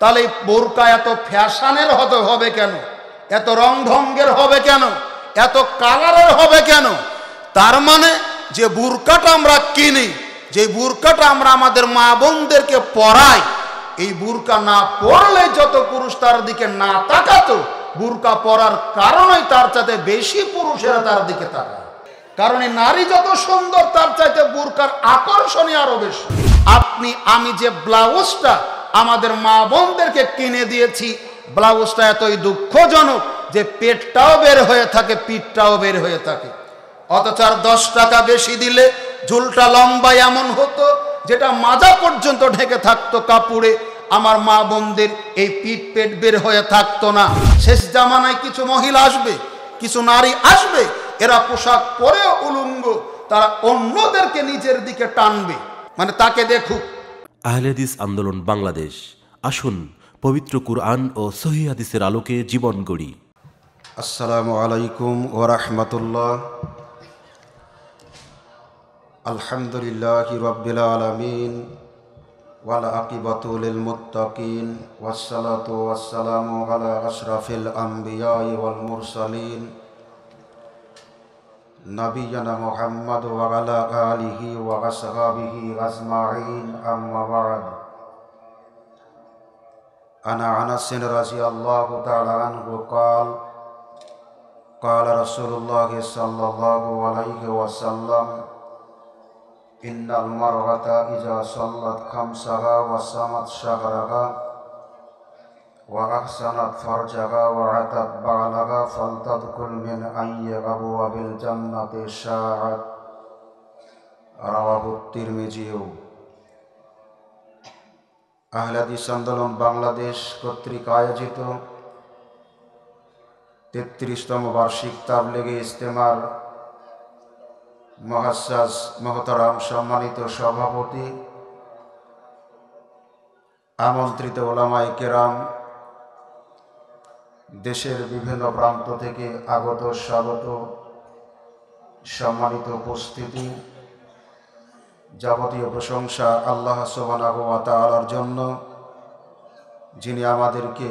তাহলে এই বোরকা এত ফ্যাশনের হতে, হবে কেন? এত রং ঢঙ্গের হবে কেন? এত কালারের হবে কেন? তার মানে যে বুরকাটা আমরা কিনি, যে বুরকাটা আমরা আমাদের মা বোনদেরকে পরাই, এই বুরকা না পরলে যত পুরুষ তার দিকে না তাকাতো, বুরকা পরার কারণেই তার চাইতে বেশি পুরুষেরা তার দিকে তাকায়। কারণ এই নারী যত সুন্দর, তার চাইতে বুরকার আকর্ষণই আরও বেশি। আপনি, আমি যে ব্লাউজটা আমাদের মা বোনদেরকে কিনে দিয়েছি। ব্লাউজটা এতই দুঃখজনক যে পেটটাও বের হয়ে থাকে, পিঠটাও বের হয়ে থাকে। অথচ আর দশ টাকা বেশি দিলে ঝুলটা লম্বা এমন হতো যেটা মাজা পর্যন্ত ঢেকে থাকতো কাপড়ে। আমার মা বোনদের এই পিঠ পেট বের হয়ে থাকতো না। শেষ জামানায় কিছু মহিলা আসবে, কিছু নারী আসবে, এরা পোশাক পরে উলুঙ্গ, তারা অন্যদেরকে নিজের দিকে টানবে। মানে তাকে দেখুক আহলেদিস আন্দোলন বাংলাদেশ। আসুন, পবিত্র কুরআন ও সহি আলোকে জীবন গড়ি। আসসালামু আলাইকুম ও রহমতুল্লাহ। আলহামদুলিল্লাহ রব্বিল আলমিন। ওয়াল আকিবাতুল মুত্তাকিন। ওয়াসসালাতু ওয়াসসালামু আলা আশরাফিল আম্বিয়া ওয়াল মুরসালিন। نبينا محمد وعلى آله وأصحابه أجمعين أما بعد. عن أنس رضي الله تعالى عنه قال قال رسول الله صلى الله عليه وسلم إن المرأة إذا صلت خمسها وصمت شهرها وأحسنت فرجها وعتت بعلها فلتدخل من أي أبواب الجنة شاءت رواه الترمذي আহলাদিস আন্দোলন বাংলাদেশ কর্তৃক আয়োজিত তেত্রিশতম বার্ষিক তাবলেগে ইস্তেমার মহাসাজ মহতারাম সম্মানিত সভাপতি আমন্ত্রিত ওলামাই কেরাম দেশের বিভিন্ন প্রান্ত থেকে আগত, স্বাগত, সম্মানিত উপস্থিতি, যাবতীয় প্রশংসা আল্লাহ তালার জন্য, যিনি আমাদেরকে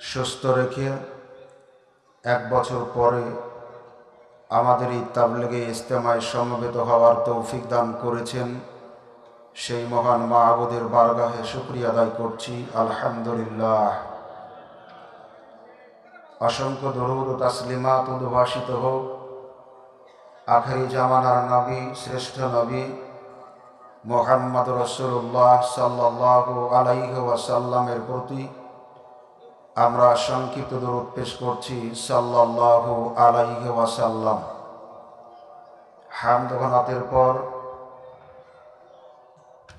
সুস্থ রেখে এক বছর পরে আমাদের এই তাবলেগে ইস্তেমায় সমবেত হওয়ার তৌফিক দান করেছেন, সেই মহান মা আবুদের বারগাহে শুক্রিয়া আদায় করছি, আলহামদুলিল্লাহ। অসংখ্য দরুদ ও তাসলিমাত উদ্ভাসিত হোক। আখেরি জামানার নবী, শ্রেষ্ঠ নবী মোহাম্মদ রসুল্লাহ সাল্লাহ আলাইহ ওয়াসাল্লামের প্রতি আমরা সংক্ষিপ্ত দূরত পেশ করছি সাল্লাহ আলাইহ ওয়াসাল্লাম। হামদঘনাতের পর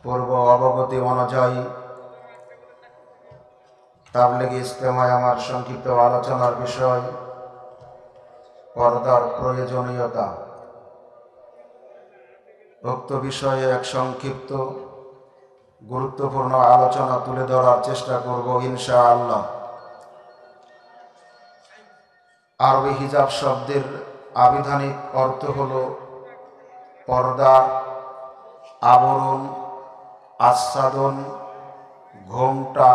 পূর্ব অবগতি অনুযায়ী তাবলেগ ইস্তেমায় আমার সংক্ষিপ্ত আলোচনার বিষয়, পর্দার প্রয়োজনীয়তা। উক্ত বিষয়ে এক সংক্ষিপ্ত, গুরুত্বপূর্ণ আলোচনা তুলে ধরার চেষ্টা করব ইনশা আল্লাহ আরবি হিজাব শব্দের আবিধানিক অর্থ হল পর্দা, আবরণ, আচ্ছাদন, ঘোমটা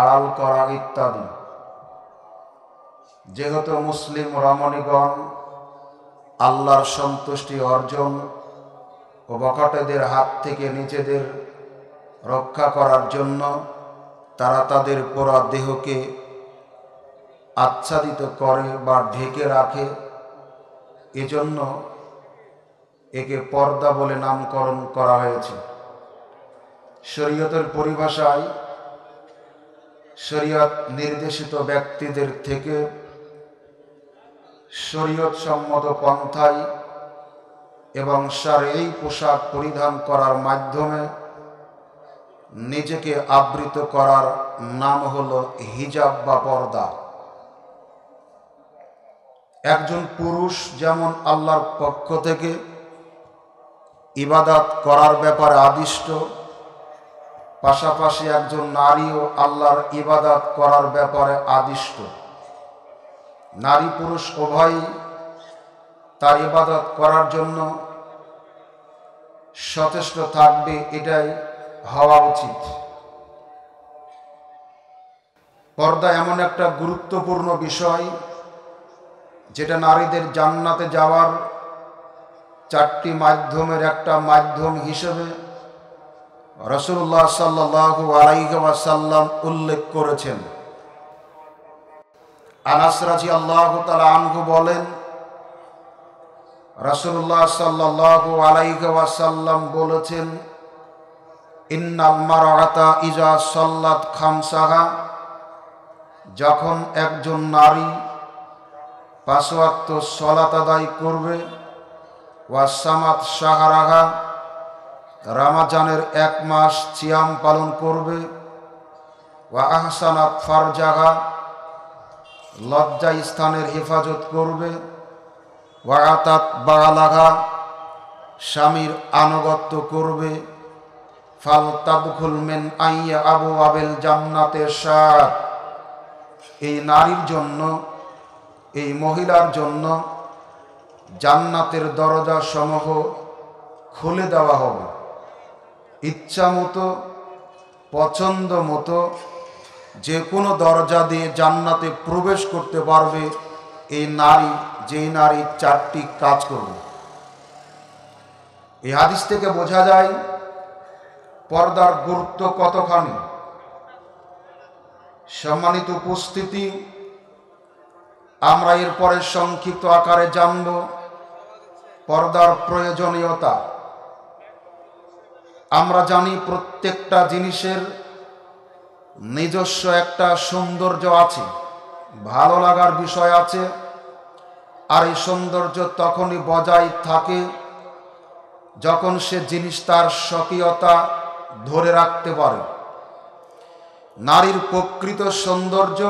আড়াল করা ইত্যাদি। যেহেতু মুসলিম রমণীগণ আল্লাহর সন্তুষ্টি অর্জন ও বকাটেদের হাত থেকে নিজেদের রক্ষা করার জন্য তারা তাদের পোড়া দেহকে আচ্ছাদিত করে বা ঢেকে রাখে, এজন্য একে পর্দা বলে নামকরণ করা হয়েছে। শরীয়তের পরিভাষায় শরীয়ত নির্দেশিত ব্যক্তিদের থেকে শরীয়ত সম্মত পন্থায় এবং সার এই পোশাক পরিধান করার মাধ্যমে নিজেকে আবৃত করার নাম হল হিজাব বা পর্দা। একজন পুরুষ যেমন আল্লাহর পক্ষ থেকে ইবাদাত করার ব্যাপারে আদিষ্ট পাশাপাশি একজন নারীও আল্লাহর ইবাদাত করার ব্যাপারে আদিষ্ট। নারী পুরুষ উভয়ই তার ইবাদত করার জন্য সচেষ্ট থাকবে, এটাই হওয়া উচিত। পর্দা এমন একটা গুরুত্বপূর্ণ বিষয়, যেটা নারীদের জান্নাতে যাওয়ার চারটি মাধ্যমের একটা মাধ্যম হিসেবে রসুল্লাহ সাল্লাহ আলাইসাল্লাম উল্লেখ করেছেন। আনাস রাজি আল্লাহ আনহু বলেন রসুল্লাহ সাল্লাহ আলাইসাল্লাম বলেছেন, ইন্নাল মারাতা ইজা সল্লাত খামসাহা যখন একজন নারী পাশোয়াক্ত সলাত আদায় করবে ওয়াসামাত সাহারাহা রামাজানের এক মাস চিয়াম পালন করবে। ওয়া আহসানাত ফারজাহা লজ্জা স্থানের হেফাজত করবে। ওয়াগাতাত বাগালাঘা স্বামীর আনুগত্য করবে। ফাল তাদখুল মেন আইয়া আবু আবেল জান্নাতে সাত এই নারীর জন্য, এই মহিলার জন্য জান্নাতের দরজা সমূহ খুলে দেওয়া হবে। ইচ্ছা মতো, পছন্দ মতো যে কোনো দরজা দিয়ে জান্নাতে প্রবেশ করতে পারবে এই নারী, যেই নারী চারটি কাজ করবে। এই হাদিস থেকে বোঝা যায়, পর্দার গুরুত্ব কতখানি? সম্মানিত উপস্থিতি, আমরা এরপরে সংক্ষিপ্ত আকারে জানব পর্দার প্রয়োজনীয়তা। আমরা জানি প্রত্যেকটা জিনিসের নিজস্ব একটা সৌন্দর্য আছে, ভালো লাগার বিষয় আছে, আর এই সৌন্দর্য তখনই বজায় থাকে যখন সে জিনিস তার স্বকীয়তা ধরে রাখতে পারে। নারীর প্রকৃত সৌন্দর্য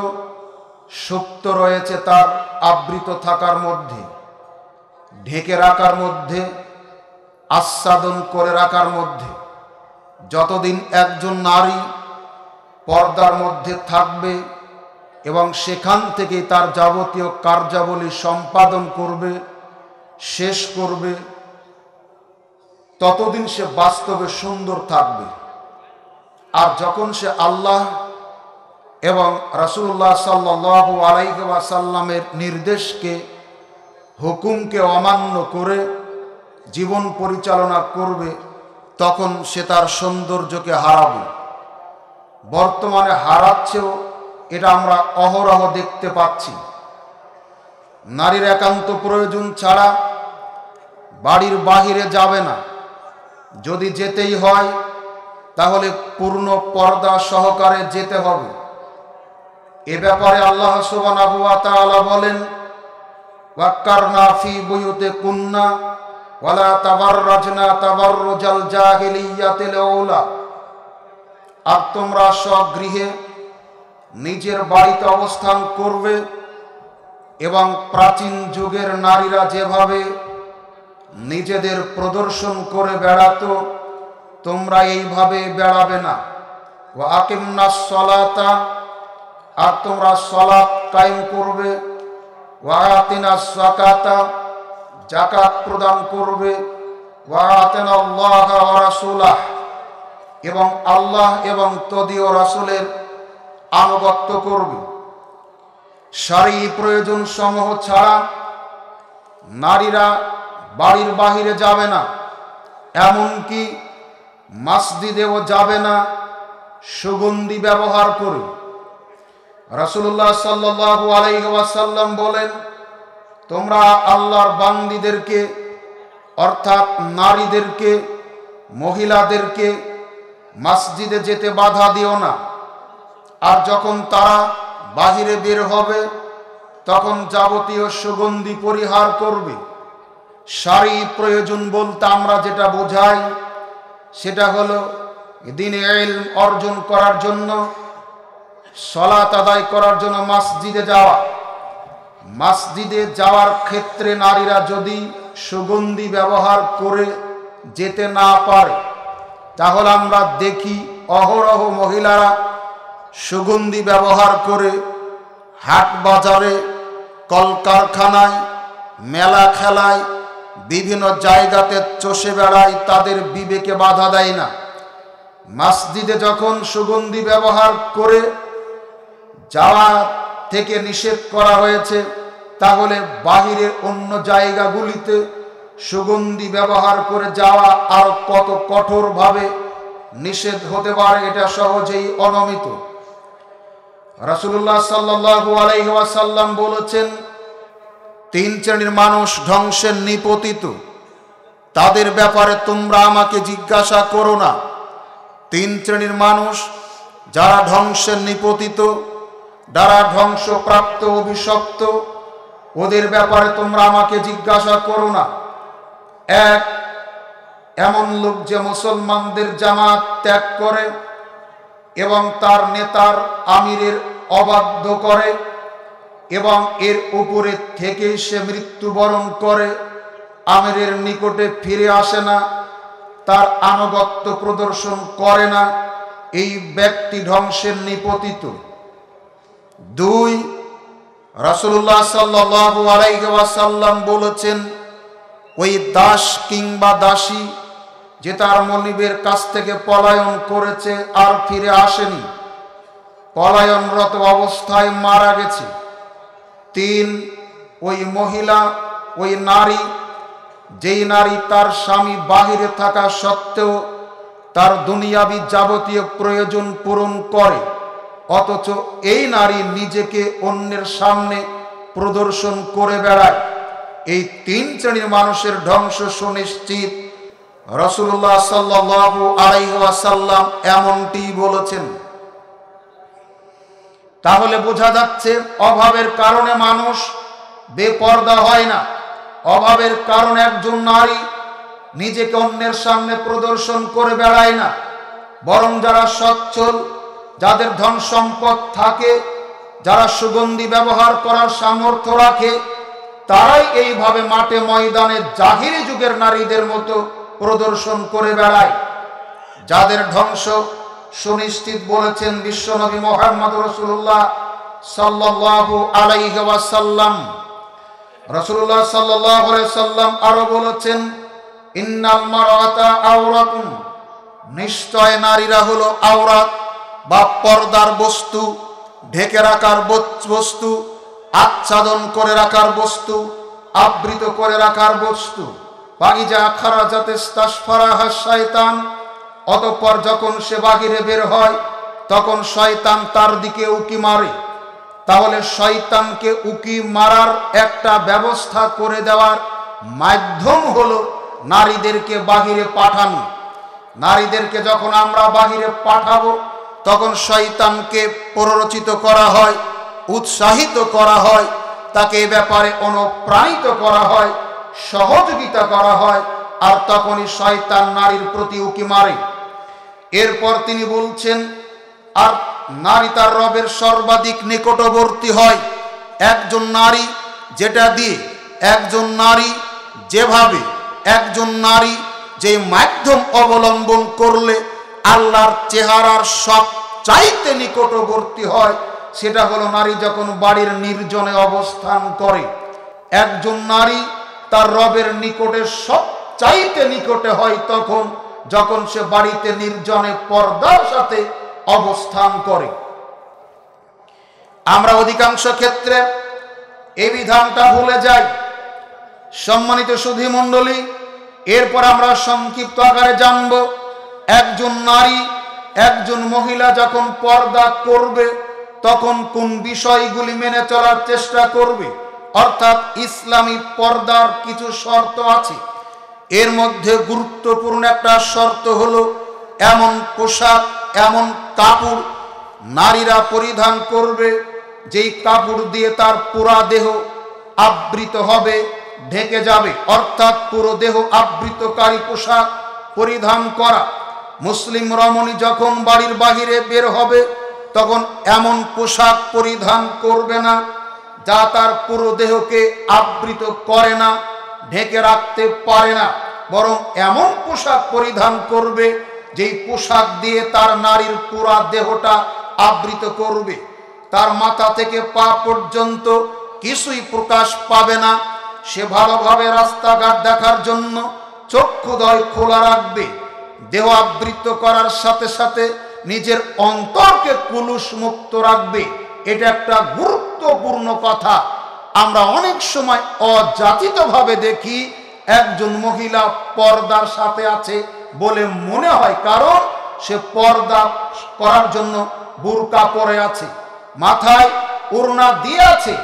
সুপ্ত রয়েছে তার আবৃত থাকার মধ্যে, ঢেকে রাখার মধ্যে আস্বাদন করে রাখার মধ্যে। যতদিন একজন নারী পর্দার মধ্যে থাকবে এবং সেখান থেকে তার যাবতীয় কার্যাবলী সম্পাদন করবে, শেষ করবে, ততদিন সে বাস্তবে সুন্দর থাকবে। আর যখন সে আল্লাহ এবং রাসুল্লাহ সাল্লাহ আলাইসাল্লামের নির্দেশকে, হুকুমকে অমান্য করে জীবন পরিচালনা করবে তখন সে তার সৌন্দর্যকে হারাবে। বর্তমানে হারাচ্ছেও এটা আমরা অহরহ দেখতে পাচ্ছি। নারীর একান্ত প্রয়োজন ছাড়া বাড়ির বাহিরে যাবে না। যদি যেতেই হয়, তাহলে পূর্ণ পর্দা সহকারে যেতে হবে। এ ব্যাপারে আল্লাহ সুবহানাহু ওয়া তাআলা বলেন, ওয়াক্কারনা ফি বুয়ুতে কুন্না ওয়ালা তাবাররাজনা তাবাররুজাল জাহিলিয়াতিল আউলা আর তোমরা স্বগৃহে নিজের বাড়িতে অবস্থান করবে এবং প্রাচীন যুগের নারীরা যেভাবে নিজেদের প্রদর্শন করে বেড়াতো, তোমরা এইভাবে বেড়াবে না। ও আকিমনা সলাতা, আর তোমরা সলাত কায়েম করবে। ওয়াতিনা সাকাতা জাকাত প্রদান করবে। এবং আল্লাহ এবং তদীয় রাসুলের আনুগত্য করবে। সারি প্রয়োজন সমূহ ছাড়া নারীরা বাড়ির বাহিরে যাবে না, এমনকি মাসজিদেও যাবে না, সুগন্ধি ব্যবহার করে। রাসুল্লাহ সাল্লু আলাইসাল্লাম বলেন তোমরা আল্লাহর বান্দিদেরকে, অর্থাৎ নারীদেরকে, মহিলাদেরকে মসজিদে যেতে বাধা দিও না। আর যখন তারা বাহিরে বের হবে, তখন যাবতীয় সুগন্ধি পরিহার করবে। সারি প্রয়োজন বলতে আমরা যেটা বোঝাই, সেটা হলো দিনে এল অর্জন করার জন্য, সলাত আদায় করার জন্য মসজিদে যাওয়া। মসজিদে যাওয়ার ক্ষেত্রে নারীরা যদি সুগন্ধি ব্যবহার করে যেতে না পারে, তাহলে আমরা দেখি অহরহ মহিলারা সুগন্ধি ব্যবহার করে হাট বাজারে, কলকারখানায়, মেলা খেলায়, বিভিন্ন জায়গাতে চষে বেড়ায়, তাদের বিবেকে বাধা দেয় না। মাসজিদে যখন সুগন্ধি ব্যবহার করে যাওয়া থেকে নিষেধ করা হয়েছে, তাহলে বাহিরের অন্য জায়গাগুলিতে সুগন্ধি ব্যবহার করে যাওয়া আর কত কঠোরভাবে নিষেধ হতে পারে এটা সহজেই অনমিত। রাসুল্লাহ সাল্লাহ আলাইসাল্লাম বলেছেন, তিন শ্রেণির মানুষ ধ্বংসের নিপতিত। তাদের ব্যাপারে তোমরা আমাকে জিজ্ঞাসা করো না। তিন শ্রেণির মানুষ যারা ধ্বংসের নিপতিত যারা ধ্বংসপ্রাপ্ত, অভিশপ্ত। ওদের ব্যাপারে তোমরা আমাকে জিজ্ঞাসা করো না। এক, এমন লোক যে মুসলমানদের জামাত ত্যাগ করে এবং তার নেতার আমিরের অবাধ্য করে এবং এর উপরে থেকে সে মৃত্যুবরণ করে, আমিরের নিকটে ফিরে আসে না, তার আনুগত্য প্রদর্শন করে না, এই ব্যক্তি ধ্বংসের নিপতিত। দুই রাসুল্লাহ সাল্লাহ আলাইসাল্লাম বলেছেন, ওই দাস কিংবা দাসী যে তার মনিবের কাছ থেকে পলায়ন করেছে আর ফিরে আসেনি, পলায়নরত অবস্থায় মারা গেছে। তিন, ওই মহিলা, ওই নারী, যেই নারী তার স্বামী বাহিরে থাকা সত্ত্বেও তার দুনিয়াবি যাবতীয় প্রয়োজন পূরণ করে। অথচ এই নারী নিজেকে অন্যের সামনে প্রদর্শন করে বেড়ায়। এই তিন শ্রেণির মানুষের ধ্বংস সুনিশ্চিত। রসুল্লাহ সাল্লাহ আলাইসাল্লাম এমনটি বলেছেন। তাহলে বোঝা যাচ্ছে অভাবের কারণে মানুষ বেপর্দা হয় না। অভাবের কারণে একজন নারী নিজেকে অন্যের সামনে প্রদর্শন করে বেড়ায় না। বরং যারা সচ্ছল যাদের ধন সম্পদ থাকে, যারা সুগন্ধি ব্যবহার করার সামর্থ্য রাখে, তারাই এইভাবে মাঠে ময়দানে জাহিরি যুগের নারীদের মতো প্রদর্শন করে বেড়ায়। যাদের ধ্বংস সুনিশ্চিত বলেছেন বিশ্বনবী মোহাম্মদ রসুল্লাহ সাল্লাহ আলাইসাল্লাম রসুল্লাহ সাল্লাহ সাল্লাম আরও বলেছেন, ইন্নাল মারাতা আওরাতুন। নিশ্চয় নারীরা হলো আওরাত। বা পর্দার বস্তু, ঢেকে রাখার বস্তু, আচ্ছাদন করে রাখার বস্তু, আবৃত করে রাখার বস্তু। বাগিজা খারা যাতে শয়তান, অতঃপর যখন সে বাহিরে বের হয়, তখন শয়তান তার দিকে উকি মারে। তাহলে শয়তানকে উকি মারার একটা ব্যবস্থা করে দেওয়ার মাধ্যম হলো নারীদেরকে বাহিরে পাঠানো। নারীদেরকে যখন আমরা বাহিরে পাঠাবো তখন শয়তানকে প্ররোচিত করা হয়, উৎসাহিত করা হয়, তাকে এ ব্যাপারে অনুপ্রাণিত করা হয়, সহযোগিতা করা হয়, আর তখনই শয়তান নারীর প্রতি উকি মারে। এরপর তিনি বলছেন, আর নারী তার রবের সর্বাধিক নিকটবর্তী হয়। একজন নারী যেটা দিয়ে, একজন নারী যেভাবে, একজন নারী যে মাধ্যম অবলম্বন করলে আল্লাহর চেহারার সব চাইতে নিকটবর্তী হয়, সেটা হলো নারী যখন বাড়ির নির্জনে অবস্থান করে। একজন নারী তার রবের নিকটে সব চাইতে নিকটে হয় তখন যখন সে বাড়িতে নির্জনে পর্দার সাথে অবস্থান করে। আমরা অধিকাংশ ক্ষেত্রে এই বিধানটা ভুলে যাই। সম্মানিত সুধী মণ্ডলী এরপর আমরা সংক্ষিপ্ত আকারে জানব একজন নারী, একজন মহিলা যখন পর্দা করবে, তখন কোন বিষয়গুলি মেনে চলার চেষ্টা করবে? অর্থাৎ ইসলামী পর্দার কিছু শর্ত আছে। এর মধ্যে গুরুত্বপূর্ণ একটা শর্ত হলো, এমন পোশাক, এমন কাপড় নারীরা পরিধান করবে, যেই কাপড় দিয়ে তার পুরা দেহ আবৃত হবে, ঢেকে যাবে। অর্থাৎ পুরো দেহ আবৃতকারী পোশাক পরিধান করা। মুসলিম রমণী যখন বাড়ির বাহিরে বের হবে, তখন এমন পোশাক পরিধান করবে না, যা তার পুরো দেহকে আবৃত করে না, ঢেকে রাখতে পারে না। বরং এমন পোশাক পরিধান করবে, যেই পোশাক দিয়ে তার নারীর পুরা দেহটা আবৃত করবে। তার মাথা থেকে পা পর্যন্ত কিছুই প্রকাশ পাবে না। সে ভালোভাবে রাস্তাঘাট দেখার জন্য চক্ষুদয় খোলা রাখবে। দেহ আবৃত করার সাথে সাথে নিজের অন্তরকে কুলুষ মুক্ত রাখবে। এটা একটা গুরুত্বপূর্ণ কথা। আমরা অনেক সময় অযাচিতভাবে দেখি, একজন মহিলা পর্দার সাথে আছে বলে মনে হয়, কারণ সে পর্দা করার জন্য বুরকা পরে আছে, মাথায় ওড়না দিয়ে আছে,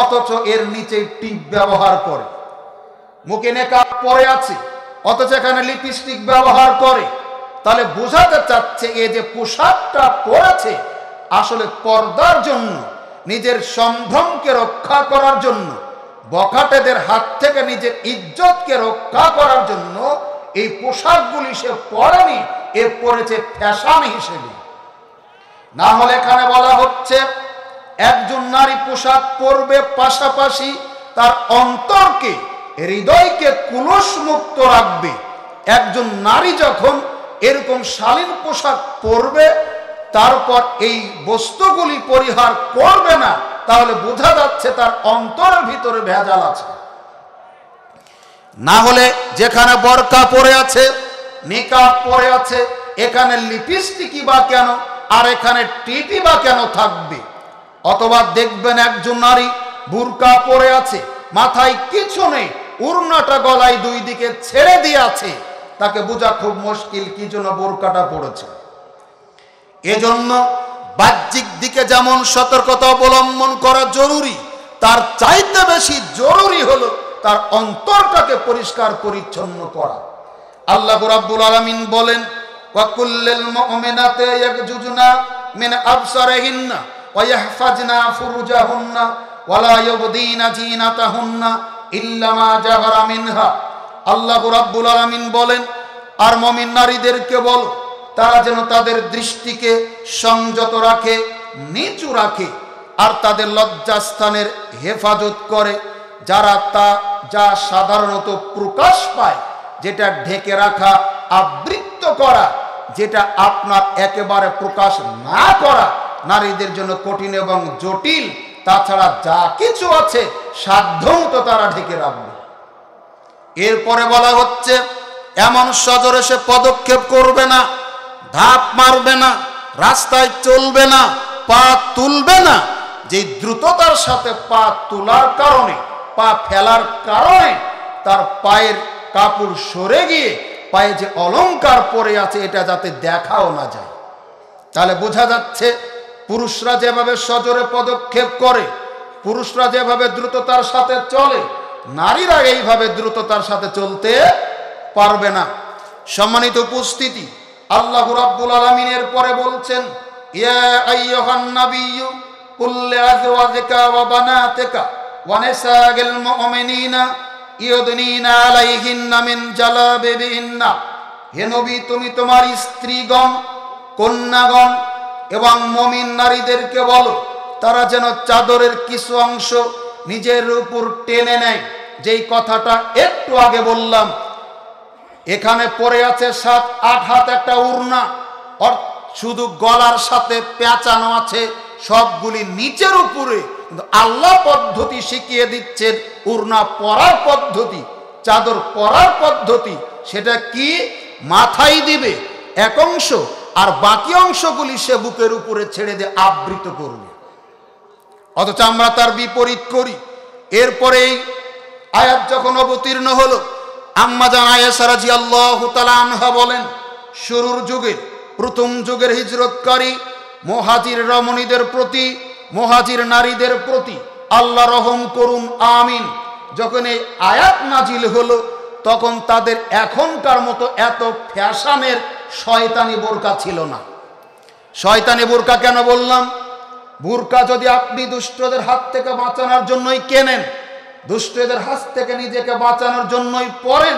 অথচ এর নিচে টিপ ব্যবহার করে। মুখে নেকা পরে আছে অথচ এখানে লিপস্টিক ব্যবহার করে। তাহলে বোঝাতে চাচ্ছে এ যে পোশাকটা পরেছে, আসলে পর্দার জন্য, নিজের সম্ভ্রমকে রক্ষা করার জন্য, বখাটেদের হাত থেকে নিজের ইজ্জতকে রক্ষা করার জন্য এই পোশাকগুলি সে পরেনি, এ পরেছে ফ্যাশন হিসেবে। না হলে এখানে বলা হচ্ছে, একজন নারী পোশাক পরবে পাশাপাশি তার অন্তরকে হৃদয়কে কুলস মুক্ত রাখবে। একজন নারী যখন এরকম শালীন পোশাক পরবে, তারপর এই বস্তুগুলি পরিহার করবে না, তাহলে বোঝা যাচ্ছে তার অন্তরের ভিতরে ভেজাল আছে। না হলে যেখানে বরকা পরে আছে, নিকাব পরে আছে, এখানে লিপস্টিকই বা কেন, আর এখানে টিপি বা কেন থাকবে? অথবা দেখবেন একজন নারী বুরকা পরে আছে, মাথায় কিছু নেই উড়নাটা গলায় দুই দিকে ছেড়ে দিয়ে আছে তাকে বোঝা খুব মুশকিল কি জন্য বোরকাটা পড়েছে। এজন্য বাহ্যিক দিকে যেমন সতর্কতা অবলম্বন করা জরুরি, তার চাইতে বেশি জরুরি হলো তার অন্তরটাকে পরিষ্কার পরিচ্ছন্ন করা। আল্লাহ রাব্বুল আলামিন বলেন ওয়াকুল্লিল মুমিনাতে ইয়াকজুজনা মিন আবসারিহিন্না ওয়া ইয়াহফাজনা ফুরুজাহুন্না ওয়ালা ইউবদিনা জিনাতাহুন্না ইল্লা মা জাহারা মিনহা। আল্লাহ রাব্বুল আলামিন বলেন, আর মমিন নারীদেরকে বল, তারা যেন তাদের দৃষ্টিকে সংযত রাখে, নিচু রাখে, আর তাদের লজ্জাস্থানের হেফাজত করে, যারা তা, যা সাধারণত প্রকাশ পায়, যেটা ঢেকে রাখা, আবৃত্ত করা, যেটা আপনার একেবারে প্রকাশ না করা, নারীদের জন্য কঠিন এবং জটিল তাছাড়া যা কিছু আছে সাধ্যমতো তারা ঢেকে রাখবে। এরপরে বলা হচ্ছে, এমন সজরে সে পদক্ষেপ করবে না, ধাপ মারবে না, রাস্তায় চলবে না, পা তুলবে না যে দ্রুততার সাথে পা তোলার কারণে, পা ফেলার কারণে তার পায়ের কাপড় সরে গিয়ে পায়ে যে অলংকার পরে আছে, এটা যাতে দেখাও না যায়। তাহলে বোঝা যাচ্ছে পুরুষরা যেভাবে সজোরে পদক্ষেপ করে, পুরুষরা যেভাবে দ্রুততার সাথে চলে, নারীরা এইভাবে দ্রুততার সাথে চলতে পারবে না। সম্মানিত উপস্থিতি, আল্লাহ রাব্বুল আলামিনের পরে বলছেন, ইয়া আইয়ুহান নাবিয়্যু, কুল লিআজওয়াজিকা ওয়া বানাতিকা ওয়া নিসাইল মুমিনিনা ইউদনিনা আলাইহিন্না মিন জালাবিবিহিন্না। হে নবী, তুমি তোমার স্ত্রীগণ, কন্যাগণ এবং মমিন নারীদেরকে বলো, তারা যেন চাদরের কিছু অংশ নিজের উপর টেনে নেয়। যেই কথাটা একটু আগে বললাম, এখানে পড়ে আছে সাত, আট হাত একটা উড়না শুধু গলার সাথে পেঁচানো আছে, সবগুলি নিচের উপরে। আল্লাহ পদ্ধতি শিখিয়ে দিচ্ছেন, উড়না পরার পদ্ধতি, চাদর পরার পদ্ধতি, সেটা কি? মাথায় দিবে, এক অংশ আর বাকি অংশগুলি সে বুকের উপরে ছেড়ে দিয়ে আবৃত করবে। অথচ আমরা তার বিপরীত করি। এরপরে এই আয়াত যখন অবতীর্ণ হলো, আম্মা জান আয়েসারাজি আল্লাহ আনহা বলেন, শুরুর যুগের প্রথম যুগের হিজরতকারী, মহাজির রমণীদের প্রতি, মহাজির নারীদের প্রতি আল্লাহ রহম করুন, আমিন। যখন এই আয়াত নাজিল হলো, তখন তাদের এখনকার মতো এত ফ্যাশনের শয়তানি বোরকা ছিল না। শয়তানি বোরকা কেন বললাম? বুরকা যদি আপনি দুষ্টদের হাত থেকে বাঁচানোর জন্যই কেনেন, দুষ্টদের হাত থেকে নিজেকে বাঁচানোর জন্যই পরেন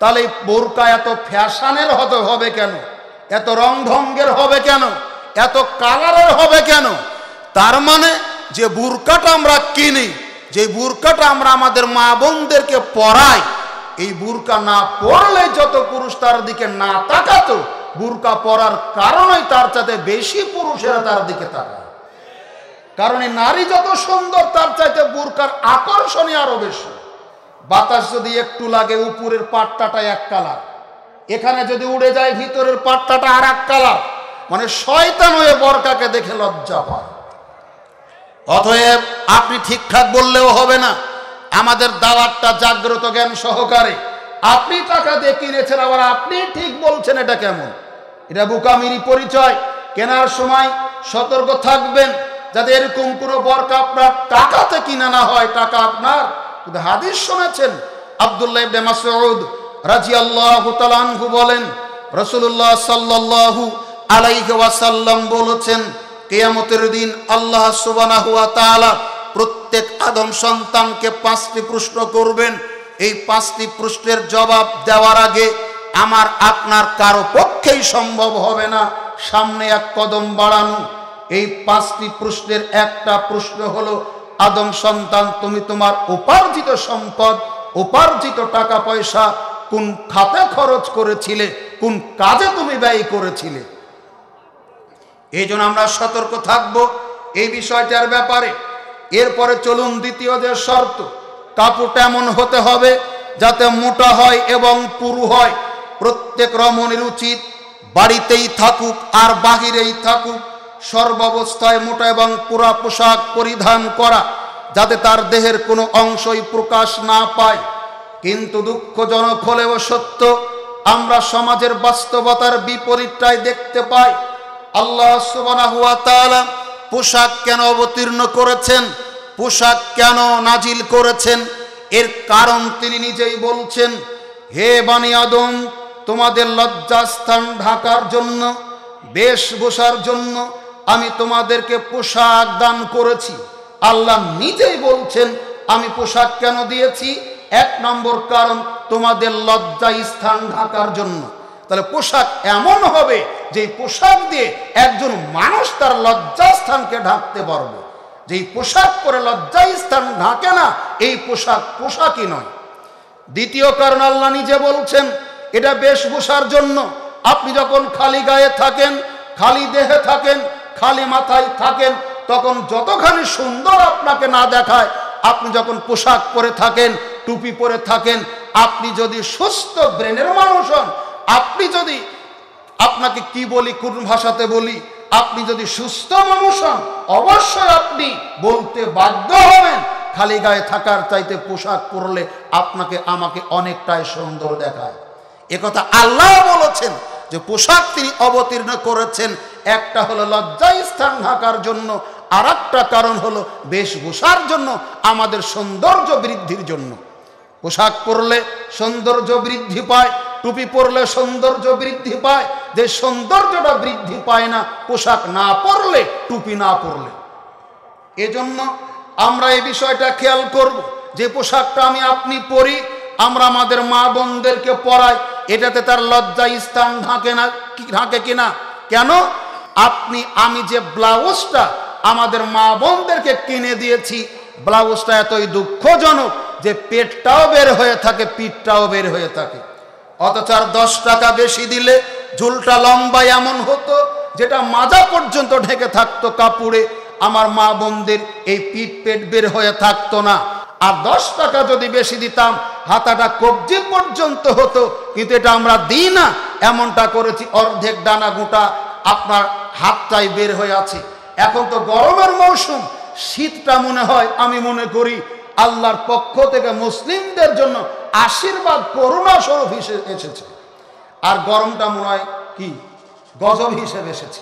তাহলে এই বোরকা এত ফ্যাশনের হতে হবে কেন? এত রং ঢঙ্গের হবে কেন? এত কালারের হবে কেন? তার মানে যে বুরকাটা আমরা কিনি, যে বুরকাটা আমরা আমাদের মা বোনদেরকে পরাই এই বুরকা না পরলে যত পুরুষ তার দিকে না তাকাতো, বুরকা পরার কারণেই তার চাইতে বেশি পুরুষেরা তার দিকে তাকায়। কারণ এই নারী যত সুন্দর, তার চাইতে বুরকার আকর্ষণই আরও বেশি। বাতাস যদি একটু লাগে, উপরের পাট্টাটা এক কালার। এখানে যদি উড়ে যায়, ভিতরের পাট্টাটা আর এক কালার। মানে শয়তান হয়ে বরকাকে দেখে লজ্জা পায়। অতএব আপনি ঠিকঠাক বললেও হবে না। আমাদের দাওয়াতটা জাগ্রত জ্ঞান সহকারে। আপনি টাকা দিয়ে কিনেছেন, আবার আপনি ঠিক বলছেন এটা কেমন? এটা বুকামিরি পরিচয়। কেনার সময় সতর্ক থাকবেন, যাতে এরকম কোনো বরকা আপনার টাকাতে কিনে না হয়, টাকা আপনার। কিন্তু হাদিস শুনেছেন, আব্দুল্লাহ ইবনে মাসউদ রাদিয়াল্লাহু তাআলা আনহু বলেন, রাসূলুল্লাহ সাল্লাল্লাহু আলাইহি ওয়াসাল্লাম বলেছেন, কিয়ামতের দিন আল্লাহ সুবহানাহু ওয়া তাআলা প্রত্যেক আদম সন্তানকে পাঁচটি প্রশ্ন করবেন। এই পাঁচটি প্রশ্নের জবাব দেওয়ার আগে আমার আপনার কারও পক্ষেই সম্ভব হবে না সামনে এক কদম বাড়ানো। এই পাঁচটি প্রশ্নের একটা প্রশ্ন হলো, আদম সন্তান, তুমি তোমার উপার্জিত সম্পদ, উপার্জিত টাকা পয়সা কোন খাতে খরচ করেছিলে, কোন কাজে তুমি ব্যয় করেছিলে? এই আমরা সতর্ক থাকব। এই বিষয়টার ব্যাপারে এরপরে চলুন দ্বিতীয় যে শর্ত, কাপড়টা এমন হতে হবে যাতে মোটা হয় এবং পুরু হয়। প্রত্যেক রমণীর উচিত বাড়িতেই থাকুক আর বাহিরেই থাকুক, সর্বাবস্থায় মোটা এবং পুরা পোশাক পরিধান করা, যাতে তার দেহের কোনো অংশই প্রকাশ না পায়। কিন্তু দুঃখজনক হলেও সত্য, আমরা সমাজের বাস্তবতার বিপরীতটাই দেখতে পাই। আল্লাহ সুবহানাহু ওয়া তাআলা পোশাক কেন অবতীর্ণ করেছেন? পোশাক কেন নাজিল করেছেন? এর কারণ তিনি নিজেই বলছেন, হে বানি আদম, তোমাদের লজ্জাস্থান ঢাকার জন্য, বেশভূষার জন্য আমি তোমাদেরকে পোশাক দান করেছি। আল্লাহ নিজেই বলছেন, আমি পোশাক কেন দিয়েছি? এক নম্বর কারণ, তোমাদের লজ্জা স্থান ঢাকার জন্য। তাহলে পোশাক এমন হবে যে পোশাক দিয়ে একজন মানুষ তার লজ্জাস্থানকে ঢাকতে পারবে। যেই পোশাক পরে লজ্জাস্থান ঢাকে না, এই পোশাক পোশাকই নয়। দ্বিতীয় কারণ আল্লাহ নিজে বলছেন, এটা বেশভূষার জন্য। আপনি যখন খালি গায়ে থাকেন, খালি দেহে থাকেন, খালি মাথায় থাকেন, তখন যতখানি সুন্দর আপনাকে না দেখায়, আপনি যখন পোশাক পরে থাকেন, টুপি পরে থাকেন, আপনি যদি সুস্থ ব্রেনের মানুষ হন আপনি যদি আপনাকে কি বলি, কোন ভাষাতে বলি, আপনি যদি সুস্থ মানুষ হন, অবশ্যই আপনি বলতে বাধ্য হবেন। খালি গায়ে থাকার চাইতে পোশাক পরলে আপনাকে, আমাকে অনেকটাই সুন্দর দেখায়। একথা আল্লাহ বলেছেন যে, পোশাক তিনি অবতীর্ণ করেছেন। একটা হলো লজ্জায় স্থান ঢাকার জন্য আর একটা কারণ হলো বেশভূষার জন্য, আমাদের সৌন্দর্য বৃদ্ধির জন্য। পোশাক পরলে সৌন্দর্য বৃদ্ধি পায় টুপি পরলে সৌন্দর্য বৃদ্ধি পায়। যে সৌন্দর্যটা বৃদ্ধি পায় না, পোশাক না পরলে, টুপি না পরলে। এজন্য আমরা এই বিষয়টা খেয়াল করব। যে পোশাকটা আমি আপনি পরি, আমরা আমাদের মা বোনদেরকে পরাই, এটাতে তার লজ্জা স্থান ঢাকে না ঢাকে কিনা? কেন? আপনি, আমি যে ব্লাউজটা আমাদের মা বোনদেরকে কিনে দিয়েছি, ব্লাউজটা এতই দুঃখজনক যে পেটটাও বের হয়ে থাকে, পিঠটাও বের হয়ে থাকে। অথচ আর দশ টাকা বেশি দিলে ঝুলটা লম্বা এমন হতো, যেটা মাজা পর্যন্ত ঢেকে থাকতো কাপড়ে। আমার মা বোনদের এই পিঠ পেট বের হয়ে থাকতো না। আর দশ টাকা যদি বেশি দিতাম, হাতাটা কবজি পর্যন্ত হতো। কিন্তু এটা আমরা দিই না, এমনটা করেছি, অর্ধেক ডানা গোটা আপনার হাতটাই বের হয়ে আছে। এখন তো গরমের মৌসুম, শীতটা মনে হয় আমি মনে করি আল্লাহর পক্ষ থেকে মুসলিমদের জন্য আশীর্বাদ করুণা স্বরূপ হিসেবে এসেছে। আর গরমটা মনে হয় কি? গজব হিসেবে এসেছে।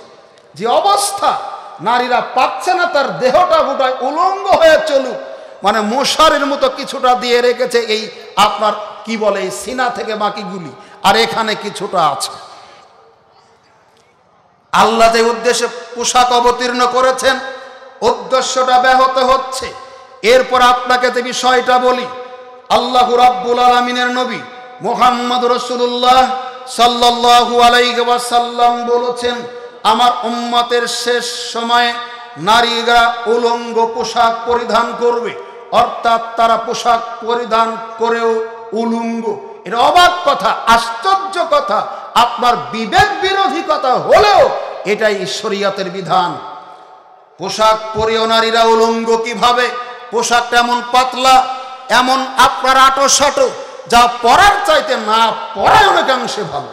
যে অবস্থা, নারীরা পাচ্ছে না, তার দেহটা গোটায় উলঙ্গ হয়ে চলুক। মানে মশারির মতো কিছুটা দিয়ে রেখেছে এই আপনার, কি বলে, এই সিনা থেকে বাকিগুলি। আর এখানে কিছুটা আছে। আল্লাহ যে উদ্দেশ্যে পোশাক অবতীর্ণ করেছেন, উদ্দেশ্যটা ব্যাহত হচ্ছে। এরপর আপনাকে যে বিষয়টা বলি আল্লাহ রাব্বুল আলমিনের নবী মোহাম্মদ রসুল্লাহ সাল্লাল্লাহু আলাইহি ওয়াসাল্লাম বলেছেন, আমার উম্মতের শেষ সময়ে নারীরা উলঙ্গ পোশাক পরিধান করবে। অর্থাৎ তারা পোশাক পরিধান করেও উলঙ্গ। এটা অবাক কথা, আশ্চর্য কথা। আপনার বিবেক বিরোধী কথা হলেও এটাই শরীয়তের বিধান। পোশাক পরেও নারীরা উলঙ্গ কীভাবে? পোশাকটা এমন পাতলা এমন আপনার আটো সাটো যা পরার চাইতে না পরায় অনেকাংশে ভালো।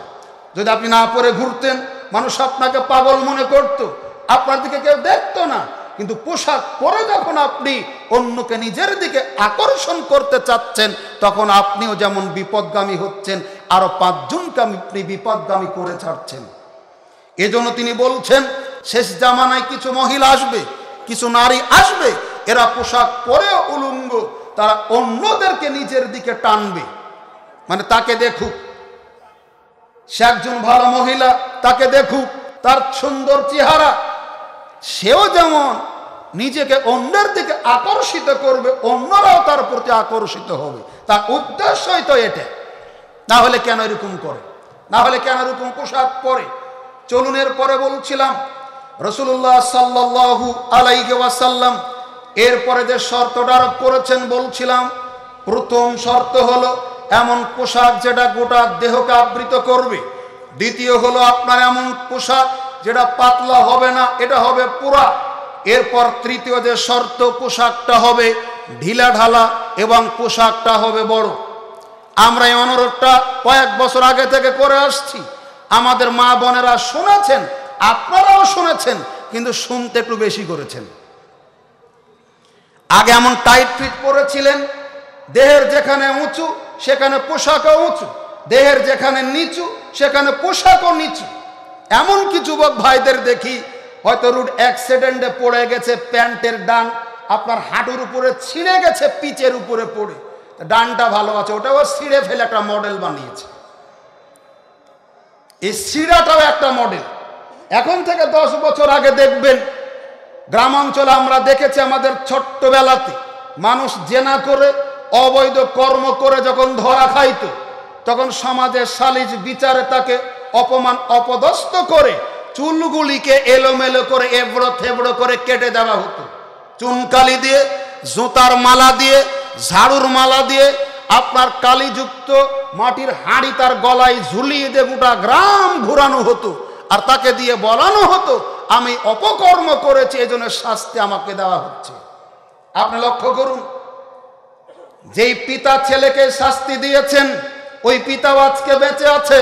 যদি আপনি না পরে ঘুরতেন, মানুষ আপনাকে পাগল মনে করত, আপনার দিকে কেউ দেখতো না। কিন্তু পোশাক পরে যখন আপনি অন্যকে নিজের দিকে আকর্ষণ করতে চাচ্ছেন, তখন আপনিও যেমন বিপদগামী হচ্ছেন, আরও পাঁচজনকে আপনি বিপদগামী করে ছাড়ছেন। এজন্য তিনি বলছেন, শেষ জামানায় কিছু মহিলা আসবে, কিছু নারী আসবে, এরা পোশাক পরেও উলঙ্গ তারা অন্যদেরকে নিজের দিকে টানবে। মানে তাকে দেখুক। সে একজন ভালো মহিলা, তাকে দেখুক। তার সুন্দর চেহারা। সেও যেমন নিজেকে অন্যের দিকে আকর্ষিত করবে, অন্যরাও তার প্রতি আকর্ষিত হবে। তার উদ্দেশ্যই তো এটা না হলে কেন এরকম করে? না হলে কেন এরকম পোশাক পরে? চলুনের পরে বলছিলাম রসুল্লাহ সাল্লাহু আলাইকে ওয়াসাল্লাম এরপরে যে শর্তটা আরোপ করেছেন, বলছিলাম, প্রথম শর্ত হলো এমন পোশাক যেটা গোটা দেহকে আবৃত করবে। দ্বিতীয় হলো আপনার এমন পোশাক যেটা পাতলা হবে না, এটা হবে পুরা এরপর তৃতীয় যে শর্ত, পোশাকটা হবে ঢিলা ঢালা এবং পোশাকটা হবে বড়। আমরা এই অনুরোধটা কয়েক বছর আগে থেকে করে আসছি। আমাদের মা বোনেরা শুনেছেন, আপনারাও শুনেছেন, কিন্তু শুনতে একটু বেশি করেছেন। আগে এমন টাইট ফিট পরেছিলেন, দেহের যেখানে উঁচু, সেখানে পোশাকও উঁচু, দেহের যেখানে নিচু, সেখানে পোশাকও নিচু। এমন কি যুবক ভাইদের দেখি, হয়তো রুট অ্যাক্সিডেন্টে পড়ে গেছে, প্যান্টের ডান আপনার হাঁটুর উপরে ছিঁড়ে গেছে, পিচের উপরে পড়ে। ডানটা ভালো আছে, ওটাও ছিঁড়ে ফেলে একটা মডেল বানিয়েছে। এই সিরাটাও একটা মডেল এখন থেকে দশ বছর আগে দেখবেন গ্রামাঞ্চলে আমরা দেখেছি আমাদের ছোট্টবেলাতে মানুষ জেনা করে, অবৈধ কর্ম করে যখন ধরা খাইত, তখন সমাজের সালিজ বিচারে তাকে অপমান অপদস্থ করে চুলগুলিকে এলোমেলো করে এবড়ো থেবড়ো করে কেটে দেওয়া হতো। চুনকালি দিয়ে, জুতার মালা দিয়ে, ঝাড়ুর মালা দিয়ে আপনার কালিযুক্ত মাটির হাঁড়ি তার গলায় ঝুলিয়ে দিয়ে গোটা গ্রাম ঘুরানো হতো আর তাকে দিয়ে বলানো হতো আমি অপকর্ম করেছি, এজন্য শাস্তি আমাকে দেওয়া হচ্ছে। আপনি লক্ষ্য করুন, যেই পিতা ছেলেকে শাস্তি দিয়েছেন, ওই পিতাও আজকে বেঁচে আছে।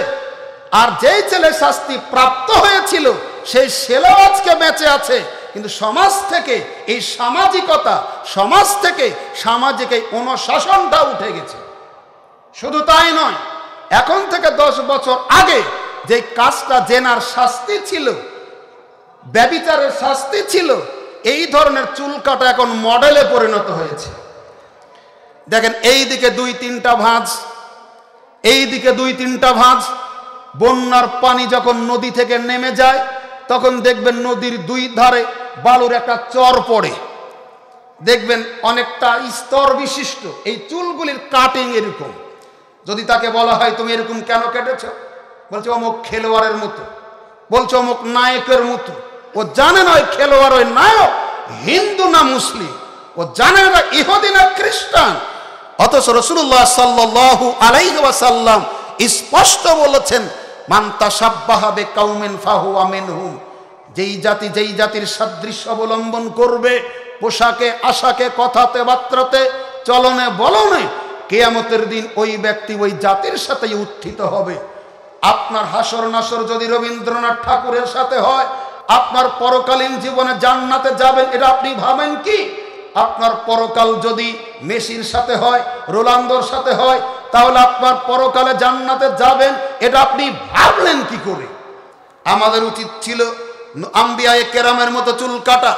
আর যেই ছেলে শাস্তি প্রাপ্ত হয়েছিল, সেই ছেলেও আজকে বেঁচে আছে। কিন্তু সমাজ থেকে এই সামাজিকতা, সমাজ থেকে সামাজিক এই অনুশাসনটা উঠে গেছে। শুধু তাই নয়, এখন থেকে দশ বছর আগে যে কাজটা জেনার শাস্তি ছিল ব্যবিচারের শাস্তি ছিল। এই ধরনের চুল কাটা এখন মডেলে পরিণত হয়েছে। দেখেন এই দিকে দুই তিনটা ভাঁজ এই দিকে দুই তিনটা ভাঁজ। বন্যার পানি যখন নদী থেকে নেমে যায়, তখন দেখবেন নদীর দুই ধারে বালুর একটা চর পড়ে। দেখবেন অনেকটা স্তর বিশিষ্ট। এই চুলগুলির কাটিং এরকম। যদি তাকে বলা হয়, তুমি এরকম কেন কেটেছ? বলছে, অমুক খেলোয়াড়ের মতো। বলছে, অমুক নায়কের মতো। ও জানে না ওই খেলোয়াড়, ওই নায়ক, হিন্দু না মুসলিম। ও জানে না ইহুদি না খ্রিস্টান। অথচ রসুল্লাহ সাল্লু আলাইসাল্লাম স্পষ্ট বলেছেন মান্তা সাব্বাহাবে কাউমেন ফাহু আমেন হুম যেই জাতি যেই জাতির সাদৃশ্য অবলম্বন করবে, পোশাকে, আশাকে, কথাতে, বাত্রাতে, চলনে, বলনে, কেয়ামতের দিন ওই ব্যক্তি ওই জাতির সাথেই উত্থিত হবে। আপনার হাসর নাসর যদি রবীন্দ্রনাথ ঠাকুরের সাথে হয় আপনার পরকালীন জীবনে জান্নাতে যাবেন, এটা আপনি ভাবেন কি? আপনার পরকাল যদি মেসির সাথে হয়, রোলান্দোর সাথে হয়, তাহলে আপনার পরকালে জান্নাতে যাবেন, এটা আপনি ভাবলেন কি করে? আমাদের উচিত ছিল আম্বিয়ায় কেরামের মতো চুল কাটা,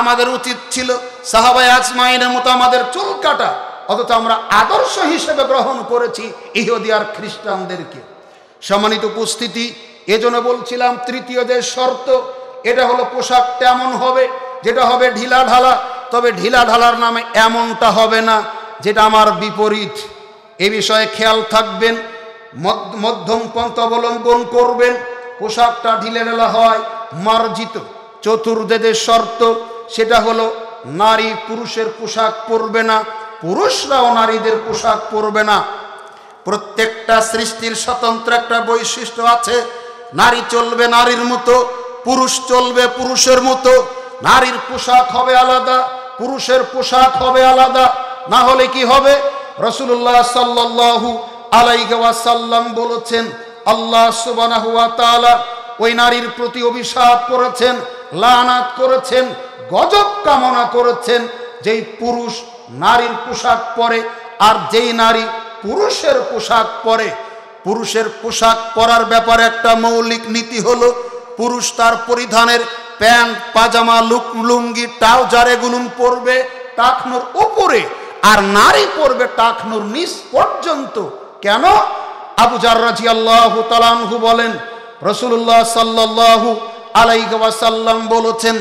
আমাদের উচিত ছিল সাহাবাই আজমাইনের মতো আমাদের চুল কাটা, অথচ আমরা আদর্শ হিসেবে গ্রহণ করেছি ইহুদি আর খ্রিস্টানদেরকে। সম্মানিত উপস্থিতি, এজন্য বলছিলাম, তৃতীয় যে শর্ত এটা হলো পোশাক তেমন হবে, যেটা হবে ঢিলা ঢালা, তবে ঢিলা ঢালার নামে এমনটা হবে না, যেটা আমার বিপরীত। এ বিষয়ে খেয়াল থাকবেন মধ্যম পন্থ অবলম্বন করবেন, পোশাকটা ঢিলে ঢালা হয়, মার্জিত। চতুর্দেদের শর্ত, সেটা হলো নারী পুরুষের পোশাক পরবে না, পুরুষরাও নারীদের পোশাক পরবে না। প্রত্যেকটা সৃষ্টির স্বতন্ত্র একটা বৈশিষ্ট্য আছে, নারী চলবে নারীর মতো পুরুষ চলবে পুরুষের মতো, নারীর পোশাক হবে আলাদা, পুরুষের পোশাক হবে আলাদা, না হলে কি হবে? রসুল্লাহ সাল্লাহু আলাইসাল্লাম বলেছেন, আল্লাহ তাআলা ওই নারীর প্রতি অভিশাপ করেছেন, লানাত করেছেন, গজব কামনা করেছেন, যেই পুরুষ নারীর পোশাক পরে আর যেই নারী পুরুষের পোশাক পরে। পুরুষের পোশাক পরার ব্যাপারে একটা মৌলিক নীতি হলো পুরুষ তার পরিধানের প্যান্ট, পাজামা, লুক, লুঙ্গি, ট্রাউজার এগুলো পরবে, টাকনুর উপরে, আর নারী পরবে টাকনুর নিচ পর্যন্ত। কেন? আবু জার্রাজি আল্লাহ তালানহু বলেন রসুল্লাহ সাল্লাল্লাহু আলাইহি ওয়াসাল্লাম বলেছেন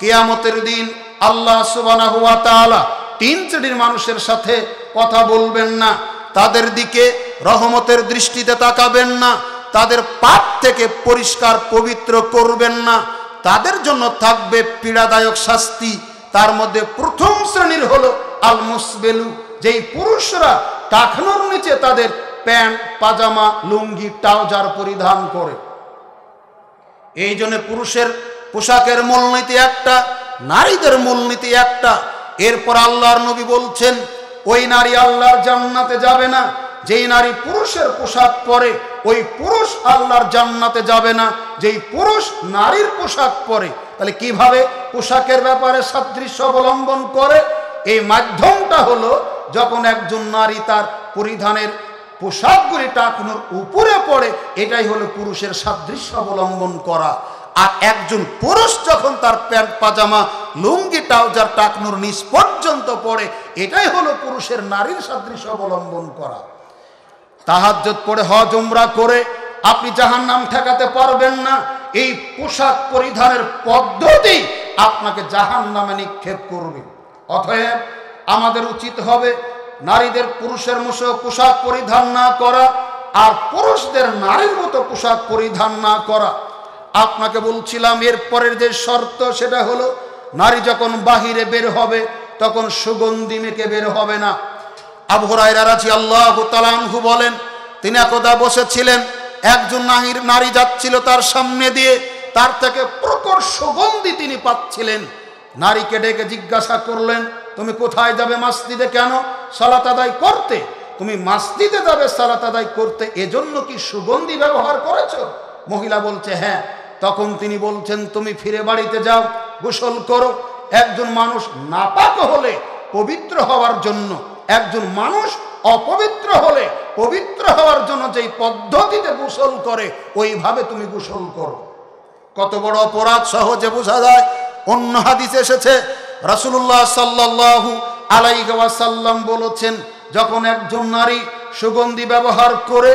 কিয়ামতের দিন আল্লাহ তাআলা তিন শ্রেণির মানুষের সাথে কথা বলবেন না, তাদের দিকে রহমতের দৃষ্টিতে তাকাবেন না, তাদের পাপ থেকে পরিষ্কার পবিত্র করবেন না, তাদের জন্য থাকবে পীড়াদায়ক শাস্তি। তার মধ্যে প্রথম শ্রেণির হলো আল মুসবেলু যেই পুরুষরা টাকনোর নিচে তাদের প্যান্ট, পাজামা, লুঙ্গি, ট্রাউজার পরিধান করে। এই জন্য পুরুষের পোশাকের মূলনীতি একটা, নারীদের মূলনীতি একটা। এরপর আল্লাহর নবী বলছেন, ওই নারী আল্লাহর জান্নাতে যাবে না, যেই নারী পুরুষের পোশাক পরে, ওই পুরুষ আল্লাহর জান্নাতে যাবে না, যেই পুরুষ নারীর পোশাক পরে। তাহলে কীভাবে পোশাকের ব্যাপারে সাদৃশ্য অবলম্বন করে? এই মাধ্যমটা হলো, যখন একজন নারী তার পরিধানের পোশাকগুলি টাকনোর উপরে পড়ে, এটাই হলো পুরুষের সাদৃশ্য অবলম্বন করা। আর একজন পুরুষ যখন তার প্যান্ট, পাজামা, লুঙ্গি, ট্রাউজার, টাকনোর নিচ পর্যন্ত পড়ে এটাই হলো পুরুষের নারীর সাদৃশ্য অবলম্বন করা। তাহাজ্জত পড়ে, হজ, উমরা করে, আপনি জাহান নাম ঠেকাতে পারবেন না। এই পোশাক পরিধানের পদ্ধতি আপনাকে জাহান নামে নিক্ষেপ করবে। অতএব আমাদের উচিত হবে নারীদের পুরুষের মতো পোশাক পরিধান না করা আর পুরুষদের নারীর মতো পোশাক পরিধান না করা। আপনাকে বলছিলাম, এর পরের যে শর্ত সেটা হলো, নারী যখন বাহিরে বের হবে, তখন সুগন্ধি মেখে বের হবে না। আবহরাইরা রাজি আল্লাহ তালানহু বলেন, তিনি একদা বসেছিলেন, একজন নারীর নারী যাচ্ছিল তার সামনে দিয়ে, তার থেকে প্রকট সুগন্ধি তিনি পাচ্ছিলেন। নারীকে ডেকে জিজ্ঞাসা করলেন, তুমি কোথায় যাবে মাসজিদে কেন? সালাত আদায় করতে? তুমি মাসজিদে যাবে সালাত আদায় করতে, এজন্য কি সুগন্ধি ব্যবহার করেছ? মহিলা বলছে হ্যাঁ। তখন তিনি বলছেন, তুমি ফিরে বাড়িতে যাও, গোসল করো। একজন মানুষ নাপাক হলে পবিত্র হওয়ার জন্য, একজন মানুষ অপবিত্র হলে পবিত্র হওয়ার জন্য যেই পদ্ধতিতে গোসল করে, ওইভাবে তুমি গোসল করো। কত বড় অপরাধ, সহজে বোঝা যায়। অন্য হাদিস এসেছে রাসুল্লাহ সাল্লাহু আলাইসাল্লাম বলেছেন, যখন একজন নারী সুগন্ধি ব্যবহার করে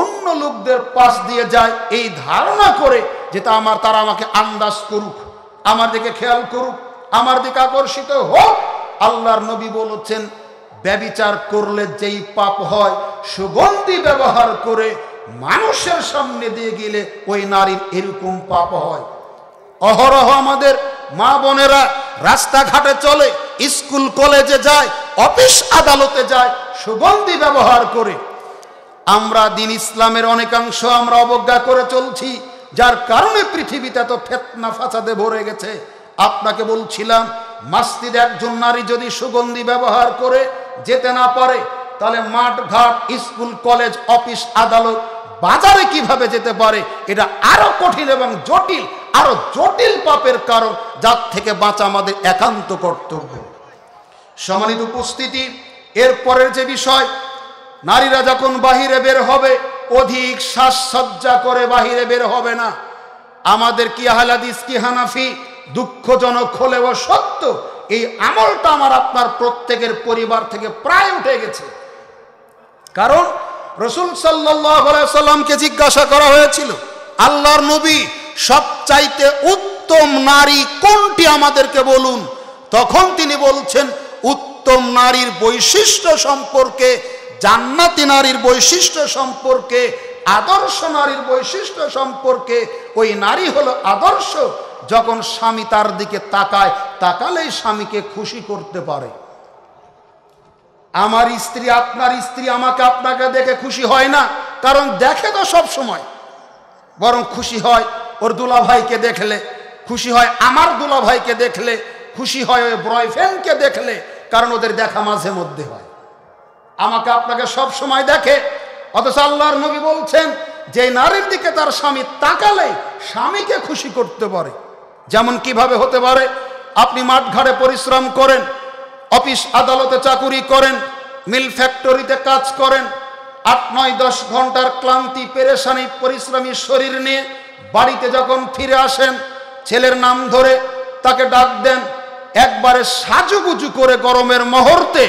অন্য লোকদের পাশ দিয়ে যায়, এই ধারণা করে যে তা আমার, তারা আমাকে আন্দাজ করুক, আমার দিকে খেয়াল করুক, আমার দিকে আকর্ষিত হোক। আল্লাহর নবী বলেছেন, ব্যবিচার করলে যেই পাপ হয়, সুগন্ধি ব্যবহার করে মানুষের সামনে দিয়ে গেলে ওই নারীর এরকম পাপ হয়। অহরহ আমাদের মা বোনেরা রাস্তাঘাটে চলে, স্কুল কলেজে যায়, অফিস আদালতে যায়, সুগন্ধি ব্যবহার করে আমরা দিন ইসলামের অনেকাংশ আমরা অবজ্ঞা করে চলছি, যার কারণে পৃথিবীতে এত ফেতনা ফাঁচাদে ভরে গেছে। আপনাকে বলছিলাম মাস্তিদ একজন নারী যদি সুগন্ধি ব্যবহার করে যেতে না পারে, তাহলে মাঠ ঘাট স্কুল, কলেজ, অফিস, আদালত, বাজারে কীভাবে যেতে পারে? এটা আরও কঠিন এবং জটিল, আরও জটিল পাপের কারণ, যার থেকে বাঁচা আমাদের একান্ত কর্তব্য। সমানিত উপস্থিতি, এরপরের যে বিষয় নারীরা যখন বাহিরে বের হবে, অধিক সাজসজ্জা করে বাহিরে বের হবে না। আমাদের কি আহলাদিস কি হানাফি? দুঃখজনক হলেও সত্য, এই আমলটা আমার আপনার প্রত্যেকের পরিবার থেকে প্রায় উঠে গেছে। কারণ রসুল সাল্লামকে জিজ্ঞাসা করা হয়েছিল, আল্লাহর নবী সবচাইতে উত্তম নারী কোনটি আমাদেরকে বলুন? তখন তিনি বলছেন, উত্তম নারীর বৈশিষ্ট্য সম্পর্কে জান্নাতি নারীর বৈশিষ্ট্য সম্পর্কে, আদর্শ নারীর বৈশিষ্ট্য সম্পর্কে, ওই নারী হলো আদর্শ। যখন স্বামী তার দিকে তাকায়, তাকালেই স্বামীকে খুশি করতে পারে। আমার স্ত্রী, আপনার স্ত্রী আমাকে আপনাকে দেখে খুশি হয় না, কারণ দেখে তো সব সময়। বরং খুশি হয় ওর দুলা ভাইকে দেখলে, খুশি হয় আমার দুলা ভাইকে দেখলে, খুশি হয় ওই বয়ফ্রেন্ডকে দেখলে, কারণ ওদের দেখা মাঝে মধ্যে হয়। আমাকে আপনাকে সব সময় দেখে। অথচ আল্লাহর নবী বলছেন, যে নারীর দিকে তার স্বামী তাকালে স্বামীকে খুশি করতে পারে। যেমন কীভাবে হতে পারে, আপনি মাঠঘাটে পরিশ্রম করেন, অফিস আদালতে চাকুরি করেন, মিল ফ্যাক্টরিতে কাজ করেন, আট, নয়, দশ ঘণ্টার ক্লান্তি, পেরেশানি, পরিশ্রমী শরীর নিয়ে বাড়িতে যখন ফিরে আসেন, ছেলের নাম ধরে তাকে ডাক দেন। একবারে সাজুগুজু করে গরমের মুহূর্তে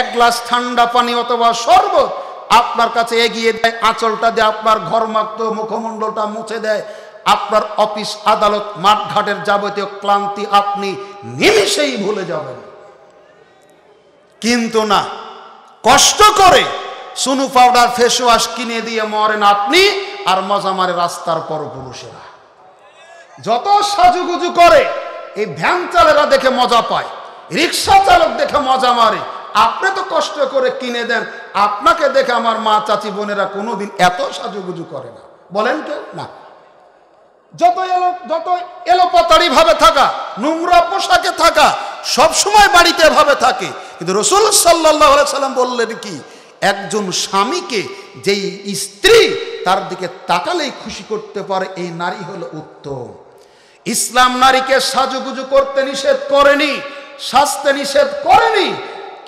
এক গ্লাস ঠান্ডা পানি অথবা শরবত আপনার কাছে এগিয়ে দেয়, আঁচলটা দিয়ে, আপনার ঘরমাক্ত মুখমণ্ডলটা মুছে দেয়, আপনার অফিস আদালত মাঠঘাটের যাবতীয় ক্লান্তি আপনি নিমিষেই ভুলে যাবেন। কিন্তু না, কষ্ট করে সুনু পাউডার, ফেস ওয়াশ কিনে দিয়ে মরেন আপনি আর মজা মারে রাস্তার পর পুরুষেরা যত সাজুগুজু করে, এই ভ্যান চালেরা দেখে মজা পায়, রিক্সা চালক দেখে মজা মারে আপনি তো কষ্ট করে কিনে দেন। আপনাকে দেখে আমার মা চাচি বোনেরা কোনোদিন এত সাজুগুজু করে না। বলেন কেউ না। যত এলো যত এলোপাতাড়ি ভাবে থাকা, নোংরা পোশাকে থাকা, সব সময় বাড়িতে ভাবে থাকে। কিন্তু রসুল সাল্লাহ সাল্লাম বললেন কি, একজন স্বামীকে যেই স্ত্রী তার দিকে তাকালেই খুশি করতে পারে, এই নারী হলো উত্তম। ইসলাম নারীকে সাজুগুজু করতে নিষেধ করেনি, সাজতে নিষেধ করেনি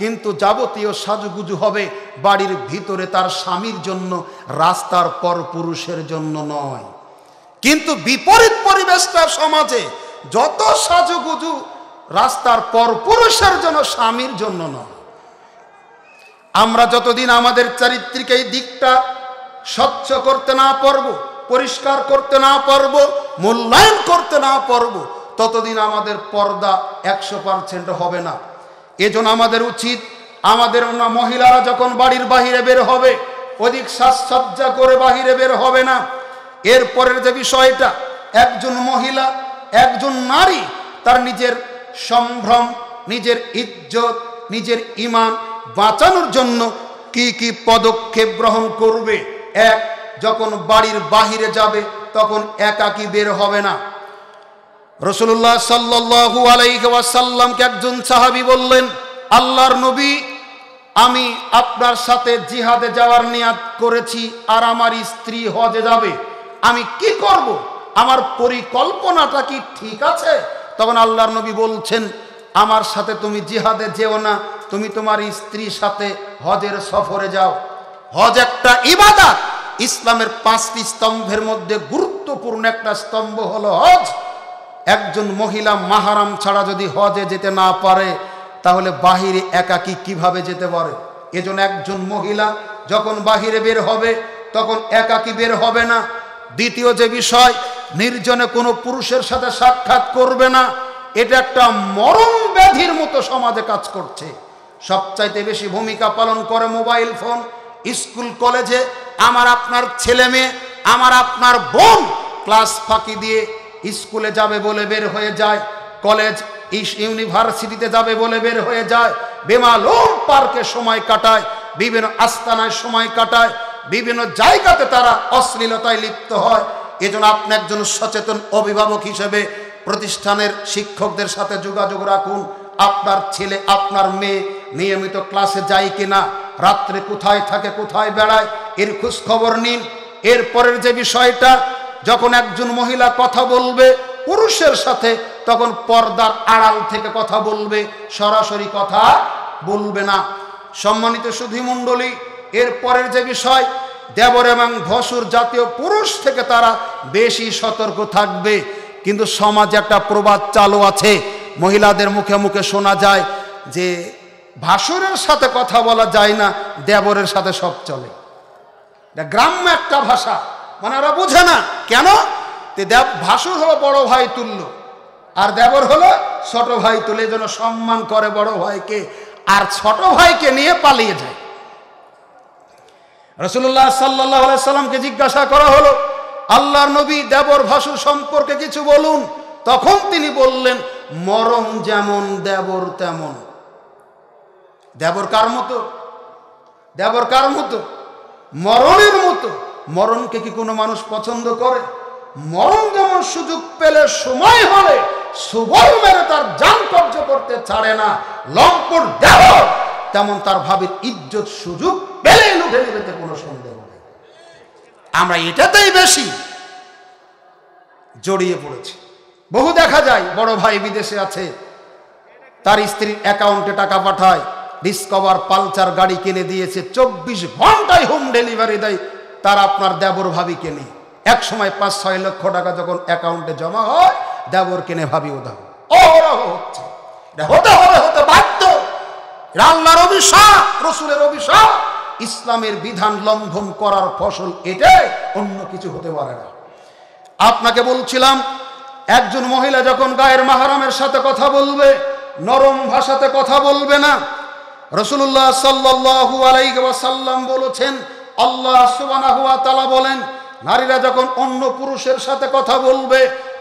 কিন্তু যাবতীয় সাজুগুজু হবে বাড়ির ভিতরে তার স্বামীর জন্য, রাস্তার পর পুরুষের জন্য নয়। কিন্তু বিপরীত পরিবেশটা সমাজে যত সাজুগুজু, রাস্তার পর পুরুষের জন্য, স্বামীর জন্য নয়। আমরা যতদিন আমাদের চারিত্রিক এই দিকটা স্বচ্ছ করতে না পারব, পরিষ্কার করতে না পারব, মূল্যায়ন করতে না পারব, ততদিন আমাদের পর্দা একশো পার্সেন্ট হবে না। এজন্য আমাদের উচিত, আমাদের মহিলারা যখন বাড়ির বাহিরে বের হবে, অধিক সাজসজ্জা করে বাহিরে বের হবে না। এরপরের যে বিষয়টা, একজন মহিলা, একজন নারী, তার নিজের সম্ভ্রম, নিজের ইজ্জত, নিজের ইমান বাঁচানোর জন্য কি কি পদক্ষেপ গ্রহণ করবে? এক, যখন বাড়ির বাহিরে যাবে, তখন একাকি বের হবে না। রসুল্লাহ সাল্লু আলাইসাল্লামকে একজন সাহাবি বললেন, আল্লাহর নবী, আমি আপনার সাথে জিহাদে যাওয়ার নিয়াদ করেছি আর আমার স্ত্রী হজে যাবে। আমি কি করব? আমার পরিকল্পনাটা কি ঠিক আছে? তখন আল্লাহর নবী বলছেন, আমার সাথে তুমি জিহাদে যেও না, তুমি তোমার স্ত্রীর সাথে হজের সফরে যাও। হজ একটা ইবাদত, ইসলামের পাঁচটি স্তম্ভের মধ্যে গুরুত্বপূর্ণ একটা স্তম্ভ হলো হজ। একজন মহিলা মাহারাম ছাড়া যদি হজে যেতে না পারে, তাহলে বাহিরে একাকি কীভাবে যেতে পারে? এজন একজন মহিলা যখন বাহিরে বের হবে, তখন একাকি বের হবে না। দ্বিতীয় যে বিষয়, নির্জনে কোনো পুরুষের সাথে সাক্ষাৎ করবে না। এটা একটা মরণ ব্যাধির মতো সমাজে কাজ করছে। সবচাইতে বেশি ভূমিকা পালন করে মোবাইল ফোন, স্কুল, কলেজে। আমার আপনার ছেলে মেয়ে, আমার আপনার বোন, ক্লাস ফাঁকি দিয়ে স্কুলে যাবে বলে বের হয়ে যায়, কলেজ ইউনিভার্সিটিতে যাবে বলে বের হয়ে যায়, বেমালুম পার্কে সময় কাটায়, বিভিন্ন আস্তানায় সময় কাটায়, বিভিন্ন জায়গাতে তারা অশ্লীলতায় লিপ্ত হয়। এজন্য আপনি একজন সচেতন অভিভাবক হিসেবে প্রতিষ্ঠানের শিক্ষকদের সাথে যোগাযোগ রাখুন। আপনার ছেলে, আপনার মেয়ে নিয়মিত ক্লাসে যায় কিনা, রাত্রে কোথায় থাকে, কোথায় বেড়ায়, এর খোঁজ খবর নিন। এরপরের যে বিষয়টা যখন একজন মহিলা কথা বলবে পুরুষের সাথে, তখন পর্দার আড়াল থেকে কথা বলবে, সরাসরি কথা বলবে না। সম্মানিত সুধীমণ্ডলী এরপরের যে বিষয়, দেবর এবং ভসুর জাতীয় পুরুষ থেকে তারা বেশি সতর্ক থাকবে। কিন্তু সমাজে একটা প্রবাদ চালু আছে। মহিলাদের মুখে মুখে শোনা যায় যে, ভাসুরের সাথে কথা বলা যায় না, দেবরের সাথে সব চলে। গ্রাম্য একটা ভাষা। মানে ওরা বুঝে না। কেন? দেব ভাসুর হলো বড় ভাই তুল্য, আর দেবর হলো ছোট ভাই তুলে যেন সম্মান করে বড় ভাইকে, আর ছোট ভাইকে নিয়ে পালিয়ে যায়। রসুল্লাহ সাল্লাহ সাল্লামকে জিজ্ঞাসা করা হলো, আল্লাহর নবী দেবর ভাসুর সম্পর্কে কিছু বলুন। তখন তিনি বললেন মরম যেমন দেবর তেমন। দেবর কার মতো? দেবর কার মতো? মরণের মতো। মরণকে কি কোনো মানুষ পছন্দ করে? মরণ যেমন সুযোগ পেলে সময় হলে সুবল মেরে তার যান কব্জ করতে ছাড়ে না। লম্পট দেহ, তেমন তার ভাবির ইজ্জত সুযোগ পেলে লুটে নেবে কোনো সন্দেহ নেই। আমরা এটাতেই বেশি জড়িয়ে পড়েছি। বহু দেখা যায়, বড় ভাই বিদেশে আছে, তার স্ত্রীর অ্যাকাউন্টে টাকা পাঠায় ডিসকভার পালচার গাড়ি কিনে দিয়েছে, চব্বিশ ঘন্টায় হোম ডেলিভারি দেয় তার আপনার দেবর ভাবি কেনে। এক সময় পাঁচ, ছয় লক্ষ টাকা যখন অ্যাকাউন্টে জমা হয়, দেবর কেনে ভাবি উদাহ অহরহ হচ্ছে। এটা হতে হতে বাধ্য। আল্লাহর অভিশাপ, রসুলের অভিশাপ, ইসলামের বিধান লঙ্ঘন করার ফসল এটাই অন্য কিছু হতে পারে না। আপনাকে বলছিলাম, একজন মহিলা যখন গায়ের মাহারামের সাথে কথা বলবে, নরম ভাষাতে কথা বলবে না রসুল্লাহ সাল্লাহু আলাইসাল্লাম বলেছেন আল্লাহ সুবানাহু তালা বলেন, নারীরা যখন অন্য পুরুষের সাথে কথা বলবে,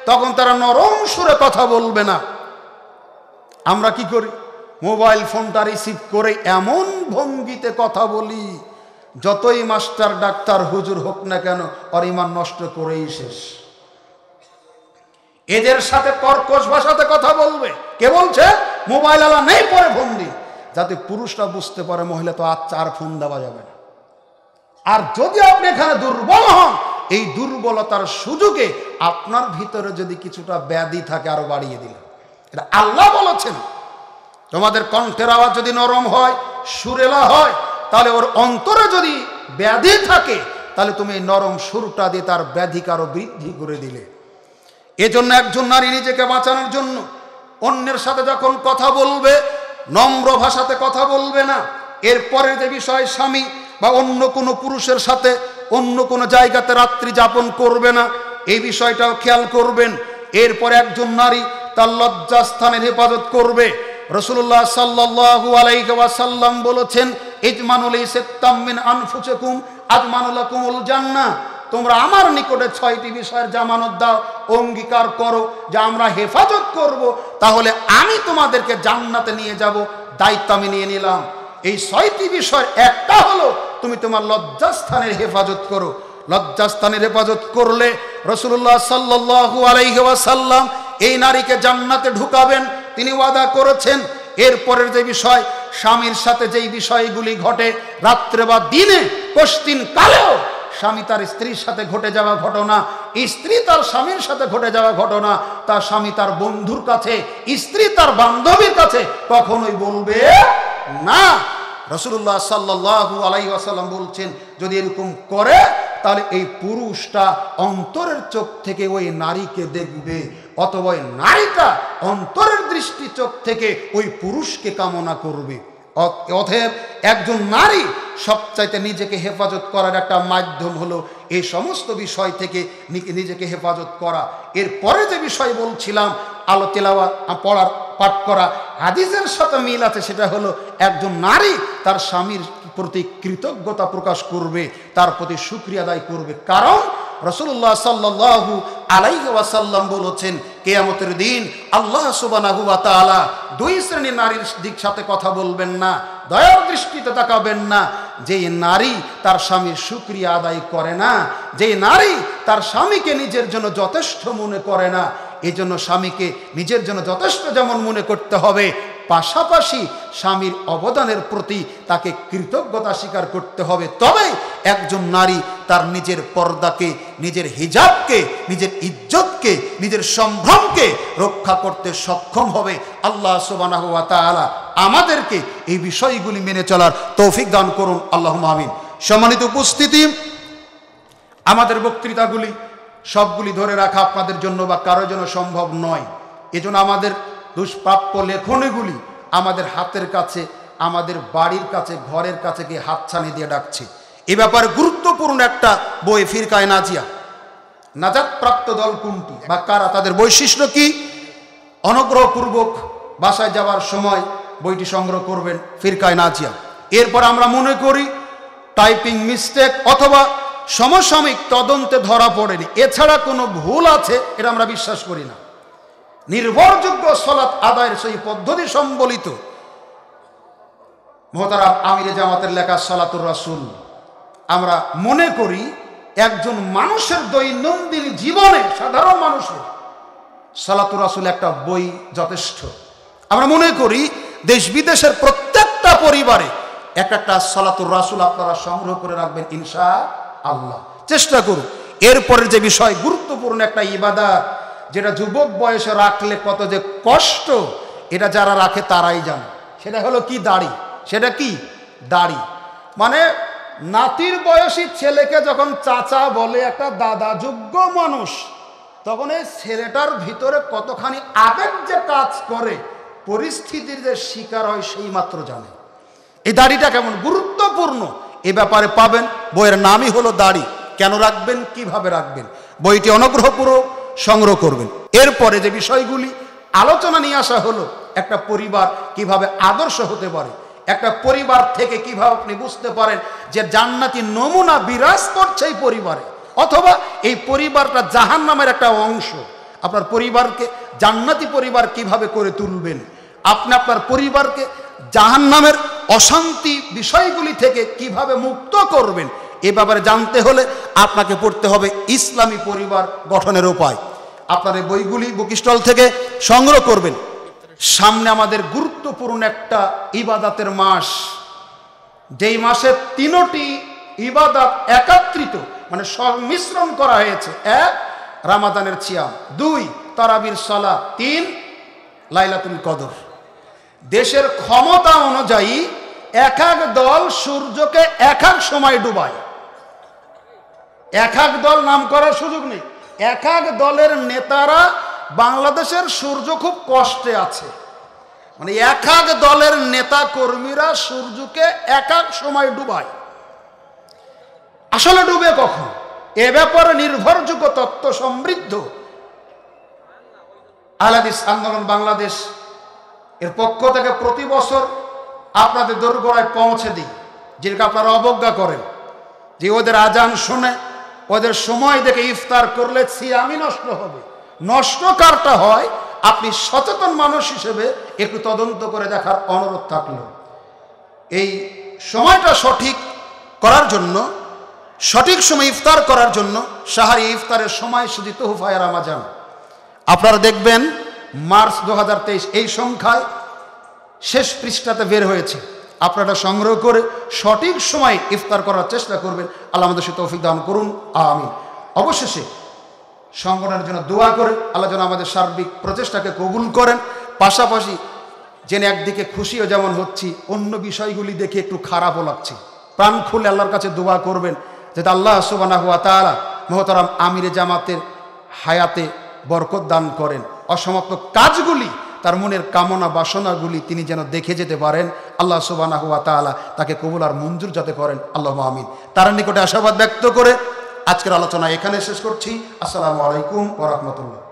তখন তারা নরম সুরে কথা বলবে না। আমরা কি করি? মোবাইল ফোনটা রিসিভ করে এমন ভঙ্গিতে কথা বলি, যতই মাস্টার, ডাক্তার, হুজুর হোক না কেন, আর ইমান নষ্ট করেই শেষ। এদের সাথে কর্কশ ভাষাতে কথা বলবে। কে বলছে? মোবাইল আলা নেই পরে ফোন দিন যাতে পুরুষরা বুঝতে পারে, মহিলা তো আর চার ফোন দেওয়া যাবে না। আর যদি আপনি এখানে দুর্বল হন, এই দুর্বলতার সুযোগে আপনার ভিতরে যদি কিছুটা ব্যাধি থাকে, আরও বাড়িয়ে দিলেন এটা আল্লাহ বলেছেন। তোমাদের কণ্ঠের আওয়াজ যদি নরম হয়, সুরেলা হয়, তাহলে ওর অন্তরে যদি ব্যাধি থাকে, তাহলে তুমি নরম সুরটা দিয়ে তার ব্যাধিকে আরও বৃদ্ধি করে দিলে। এজন্য একজন নারী নিজেকে বাঁচানোর জন্য অন্যের সাথে যখন কথা বলবে, নম্র ভাষাতে কথা বলবে না এরপরে যে বিষয় স্বামী বা অন্য কোনো পুরুষের সাথে অন্য কোনো জায়গাতে রাত্রি যাপন করবে না এই বিষয়টাও খেয়াল করবেন। এরপরে একজন নারী তার লজ্জাস্থানের হেফাজত করবে। রসুল্লাহ সাল্লাহু আলাইসাল্লাম বলেছেন, ইজমানুল ইসেত্তামিন আনফুসেকুম আজমানুলাকুমুল জান্না তোমরা আমার নিকটে ছয়টি বিষয়ের জামানত দাও, অঙ্গীকার করো, যে আমরা হেফাজত করব। তাহলে আমি তোমাদেরকে জান্নাতে নিয়ে যাব, দায়িত্ব আমি নিয়ে নিলাম। এই ছয়টি বিষয় একটা হলো তুমি তোমার লজ্জাস্থানের হেফাজত করো। লজ্জাস্থানের হেফাজত করলে রসুল্লাহ সাল্লাহু আলাইসাল্লাম এই নারীকে জান্নাতে ঢুকাবেন, তিনি ওয়াদা করেছেন। এরপরের যে বিষয়, স্বামীর সাথে যেই বিষয়গুলি ঘটে রাত্রে বা দিনে পশ্চিম কালেও, স্বামী তার স্ত্রীর সাথে ঘটে যাওয়া ঘটনা, স্ত্রী তার স্বামীর সাথে ঘটে যাওয়া ঘটনা তার স্বামী তার বন্ধুর কাছে, স্ত্রী তার বান্ধবীর কাছে কখনোই বলবে না। রসুল্লাহ সাল্লাহু আলাই আসাল্লাম বলছেন, যদি এরকম করে, তাহলে এই পুরুষটা অন্তরের চোখ থেকে ওই নারীকে দেখবে, অথবা ওই নারীটা অন্তরের দৃষ্টি চোখ থেকে ওই পুরুষকে কামনা করবে। অতএব একজন নারী সবচাইতে নিজেকে হেফাজত করার একটা মাধ্যম হলো এই সমস্ত বিষয় থেকে নিজেকে হেফাজত করা। এরপরে যে বিষয় বলছিলাম, আলো তেলাওয়া পড়ার, পাঠ করা, হাদিসের সাথে মিল আছে, সেটা হলো একজন নারী তার স্বামীর প্রতি কৃতজ্ঞতা প্রকাশ করবে, তার প্রতি সুক্রিয়া আদায় করবে। কারণ রসুল্লাহ সাল্লাহু আলাইসাল্লাম বলেছেন, কেয়ামতের দিন আল্লাহ সুবানাহু তালা দুই শ্রেণির নারীর দিক সাথে কথা বলবেন না, দয়ার দৃষ্টিতে তাকাবেন না। যে নারী তার স্বামীর সুক্রিয়া আদায় করে না যে নারী তার স্বামীকে নিজের জন্য যথেষ্ট মনে করে না এই জন্য স্বামীকে নিজের জন্য যথেষ্ট যেমন মনে করতে হবে পাশাপাশি স্বামীর অবদানের প্রতি তাকে কৃতজ্ঞতা স্বীকার করতে হবে। তবে একজন নারী তার নিজের পর্দাকে, নিজের হিজাবকে, নিজের ইজ্জতকে, নিজের সম্ভ্রমকে রক্ষা করতে সক্ষম হবে। আল্লাহ সুবানাহ তালা আমাদেরকে এই বিষয়গুলি মেনে চলার তৌফিক দান করুন। আল্লাহ আমিন। সম্মানিত উপস্থিতি, আমাদের বক্তৃতাগুলি সবগুলি ধরে রাখা আপনাদের জন্য বা কারোর জন্য সম্ভব নয়। এজন্য আমাদের দুষ্প্রাপ্য লেখনীগুলি আমাদের হাতের কাছে, আমাদের বাড়ির কাছে, ঘরের কাছে গিয়ে হাতছানি দিয়ে ডাকছে। এ ব্যাপারে গুরুত্বপূর্ণ একটা বই, ফিরকায় নাজিয়া। নাজাত প্রাপ্ত দল কোনটি বা কারা? তাদের বৈশিষ্ট্য কি? অনুগ্রহপূর্বক বাসায় যাওয়ার সময় বইটি সংগ্রহ করবেন, ফিরকায় নাজিয়া। এরপর আমরা মনে করি, টাইপিং মিস্টেক অথবা সমসাময়িক তদন্তে ধরা পড়েনি। এছাড়া কোনো ভুল আছে, এটা আমরা বিশ্বাস করি না। নির্ভরযোগ্য সলাৎ আদায়ের সেই পদ্ধতি সম্বলিত। মহতারাম আমিরে জামাতের লেখা সলাতুর রাসুল। আমরা মনে করি, একজন মানুষের দৈনন্দিন জীবনে, সাধারণ মানুষের সালাতুর রাসুল একটা বই যথেষ্ট। আমরা মনে করি দেশ বিদেশের প্রত্যেকটা পরিবারে এক একটা সালাতুর রাসুল আপনারা সংগ্রহ করে রাখবেন, ইনশা আল্লাহ। চেষ্টা করুন। এরপরের যে বিষয়, গুরুত্বপূর্ণ একটা ইবাদা যুবক বয়সে রাখলে কত যে কষ্ট, এটা যারা রাখে তারাই জানে। সেটা হলো কি দাড়ি? সেটা কি? দাড়ি। মানে নাতির বয়সী ছেলেকে যখন চাচা বলে একটা দাদা যোগ্য মানুষ, তখন এই ছেলেটার ভিতরে কতখানি আবেগ যে কাজ করে, পরিস্থিতির যে শিকার হয় সেই মাত্র জানে। এই দাড়িটা কেমন গুরুত্বপূর্ণ? এ ব্যাপারে পাবেন। বইয়ের নামই হলো দাড়ি। কেন রাখবেন? কীভাবে রাখবেন? বইটি অনুগ্রহপূর্বক সংগ্রহ করবেন। এরপরে যে বিষয়গুলি আলোচনা নিয়ে আসা হলো, একটা পরিবার কীভাবে আদর্শ হতে পারে, একটা পরিবার থেকে কীভাবে আপনি বুঝতে পারেন যে জান্নাতি নমুনা বিরাজ করছে এই পরিবারে, অথবা এই পরিবারটা জাহান নামের একটা অংশ। আপনার পরিবারকে, জান্নাতি পরিবার কীভাবে করে তুলবেন, আপনি আপনার পরিবারকে জাহান নামের অশান্তি বিষয়গুলি থেকে কীভাবে মুক্ত করবেন এ ব্যাপারে জানতে হলে আপনাকে পড়তে হবে ইসলামী পরিবার গঠনের উপায়। আপনার বইগুলি বুকিস্টল থেকে সংগ্রহ করবেন। সামনে আমাদের গুরুত্বপূর্ণ একটা ইবাদাতের মাস। যেই মাসে তিনোটি ইবাদাত একাত্রিত মানে সংমিশ্রণ করা হয়েছে। এক, রামাদানের ছিয়াম। দুই, তারাবির সলা তিন, লাইলাতুল কদর। দেশের ক্ষমতা অনুযায়ী এক এক দল সূর্যকে এক এক সময় ডুবায়। এক এক দল নাম করার সুযোগ নেই। এক এক দলের নেতারা বাংলাদেশের সূর্য খুব কষ্টে আছে। মানে এক এক দলের নেতা কর্মীরা সূর্যকে এক এক সময় ডুবায়। আসলে ডুবে কখন? এ ব্যাপারে নির্ভরযোগ্য তত্ত্ব সমৃদ্ধ। আলাদিস আন্দোলন বাংলাদেশ এর পক্ষ থেকে প্রতি বছর আপনাদের দোরগোড়ায় পৌঁছে দিই, যেটাকে আপনারা অবজ্ঞা করেন, যে ওদের আজান শুনে ওদের সময় দেখে ইফতার করলে সিয়ামি নষ্ট হবে। নষ্ট কারটা হয়, আপনি সচেতন মানুষ হিসেবে একটু তদন্ত করে দেখার অনুরোধ থাকল। এই সময়টা সঠিক করার জন্য, সঠিক সময় ইফতার করার জন্য সাহারি ইফতারের সময় শুধু তোহফায় রামাজান। আপনারা দেখবেন, মার্চ দু হাজার তেইশ এই সংখ্যায় শেষ পৃষ্ঠাতে বের হয়েছে। আপনারা সংগ্রহ করে সঠিক সময় ইফতার করার চেষ্টা করবেন। আল্লাহ আমাদের সে তৌফিক দান করুন। আমি অবশেষে সংগঠনের জন্য দোয়া করে আল্লাহ যেন আমাদের সার্বিক প্রচেষ্টাকে কবুল করেন। পাশাপাশি জেনে একদিকে খুশিও যেমন হচ্ছি, অন্য বিষয়গুলি দেখে একটু খারাপও লাগছে। প্রাণ খুলে আল্লাহর কাছে দোয়া করবেন, যাতে আল্লাহ সুবানা হুয়া তালা মহতারাম আমিরে জামাতের হায়াতে বরকত দান করেন। অসমাপ্ত কাজগুলি তার মনের কামনা বাসনাগুলি তিনি যেন দেখে যেতে পারেন, আল্লাহ সুবানা হুয়া তালা তাকে কবুল আর মঞ্জুর যাতে করেন আল্লাহ মহামিন তার নিকটে আশাবাদ ব্যক্ত করে আজকের আলোচনা এখানে শেষ করছি। আসসালামু আলাইকুম ওরহমতুল্লাহ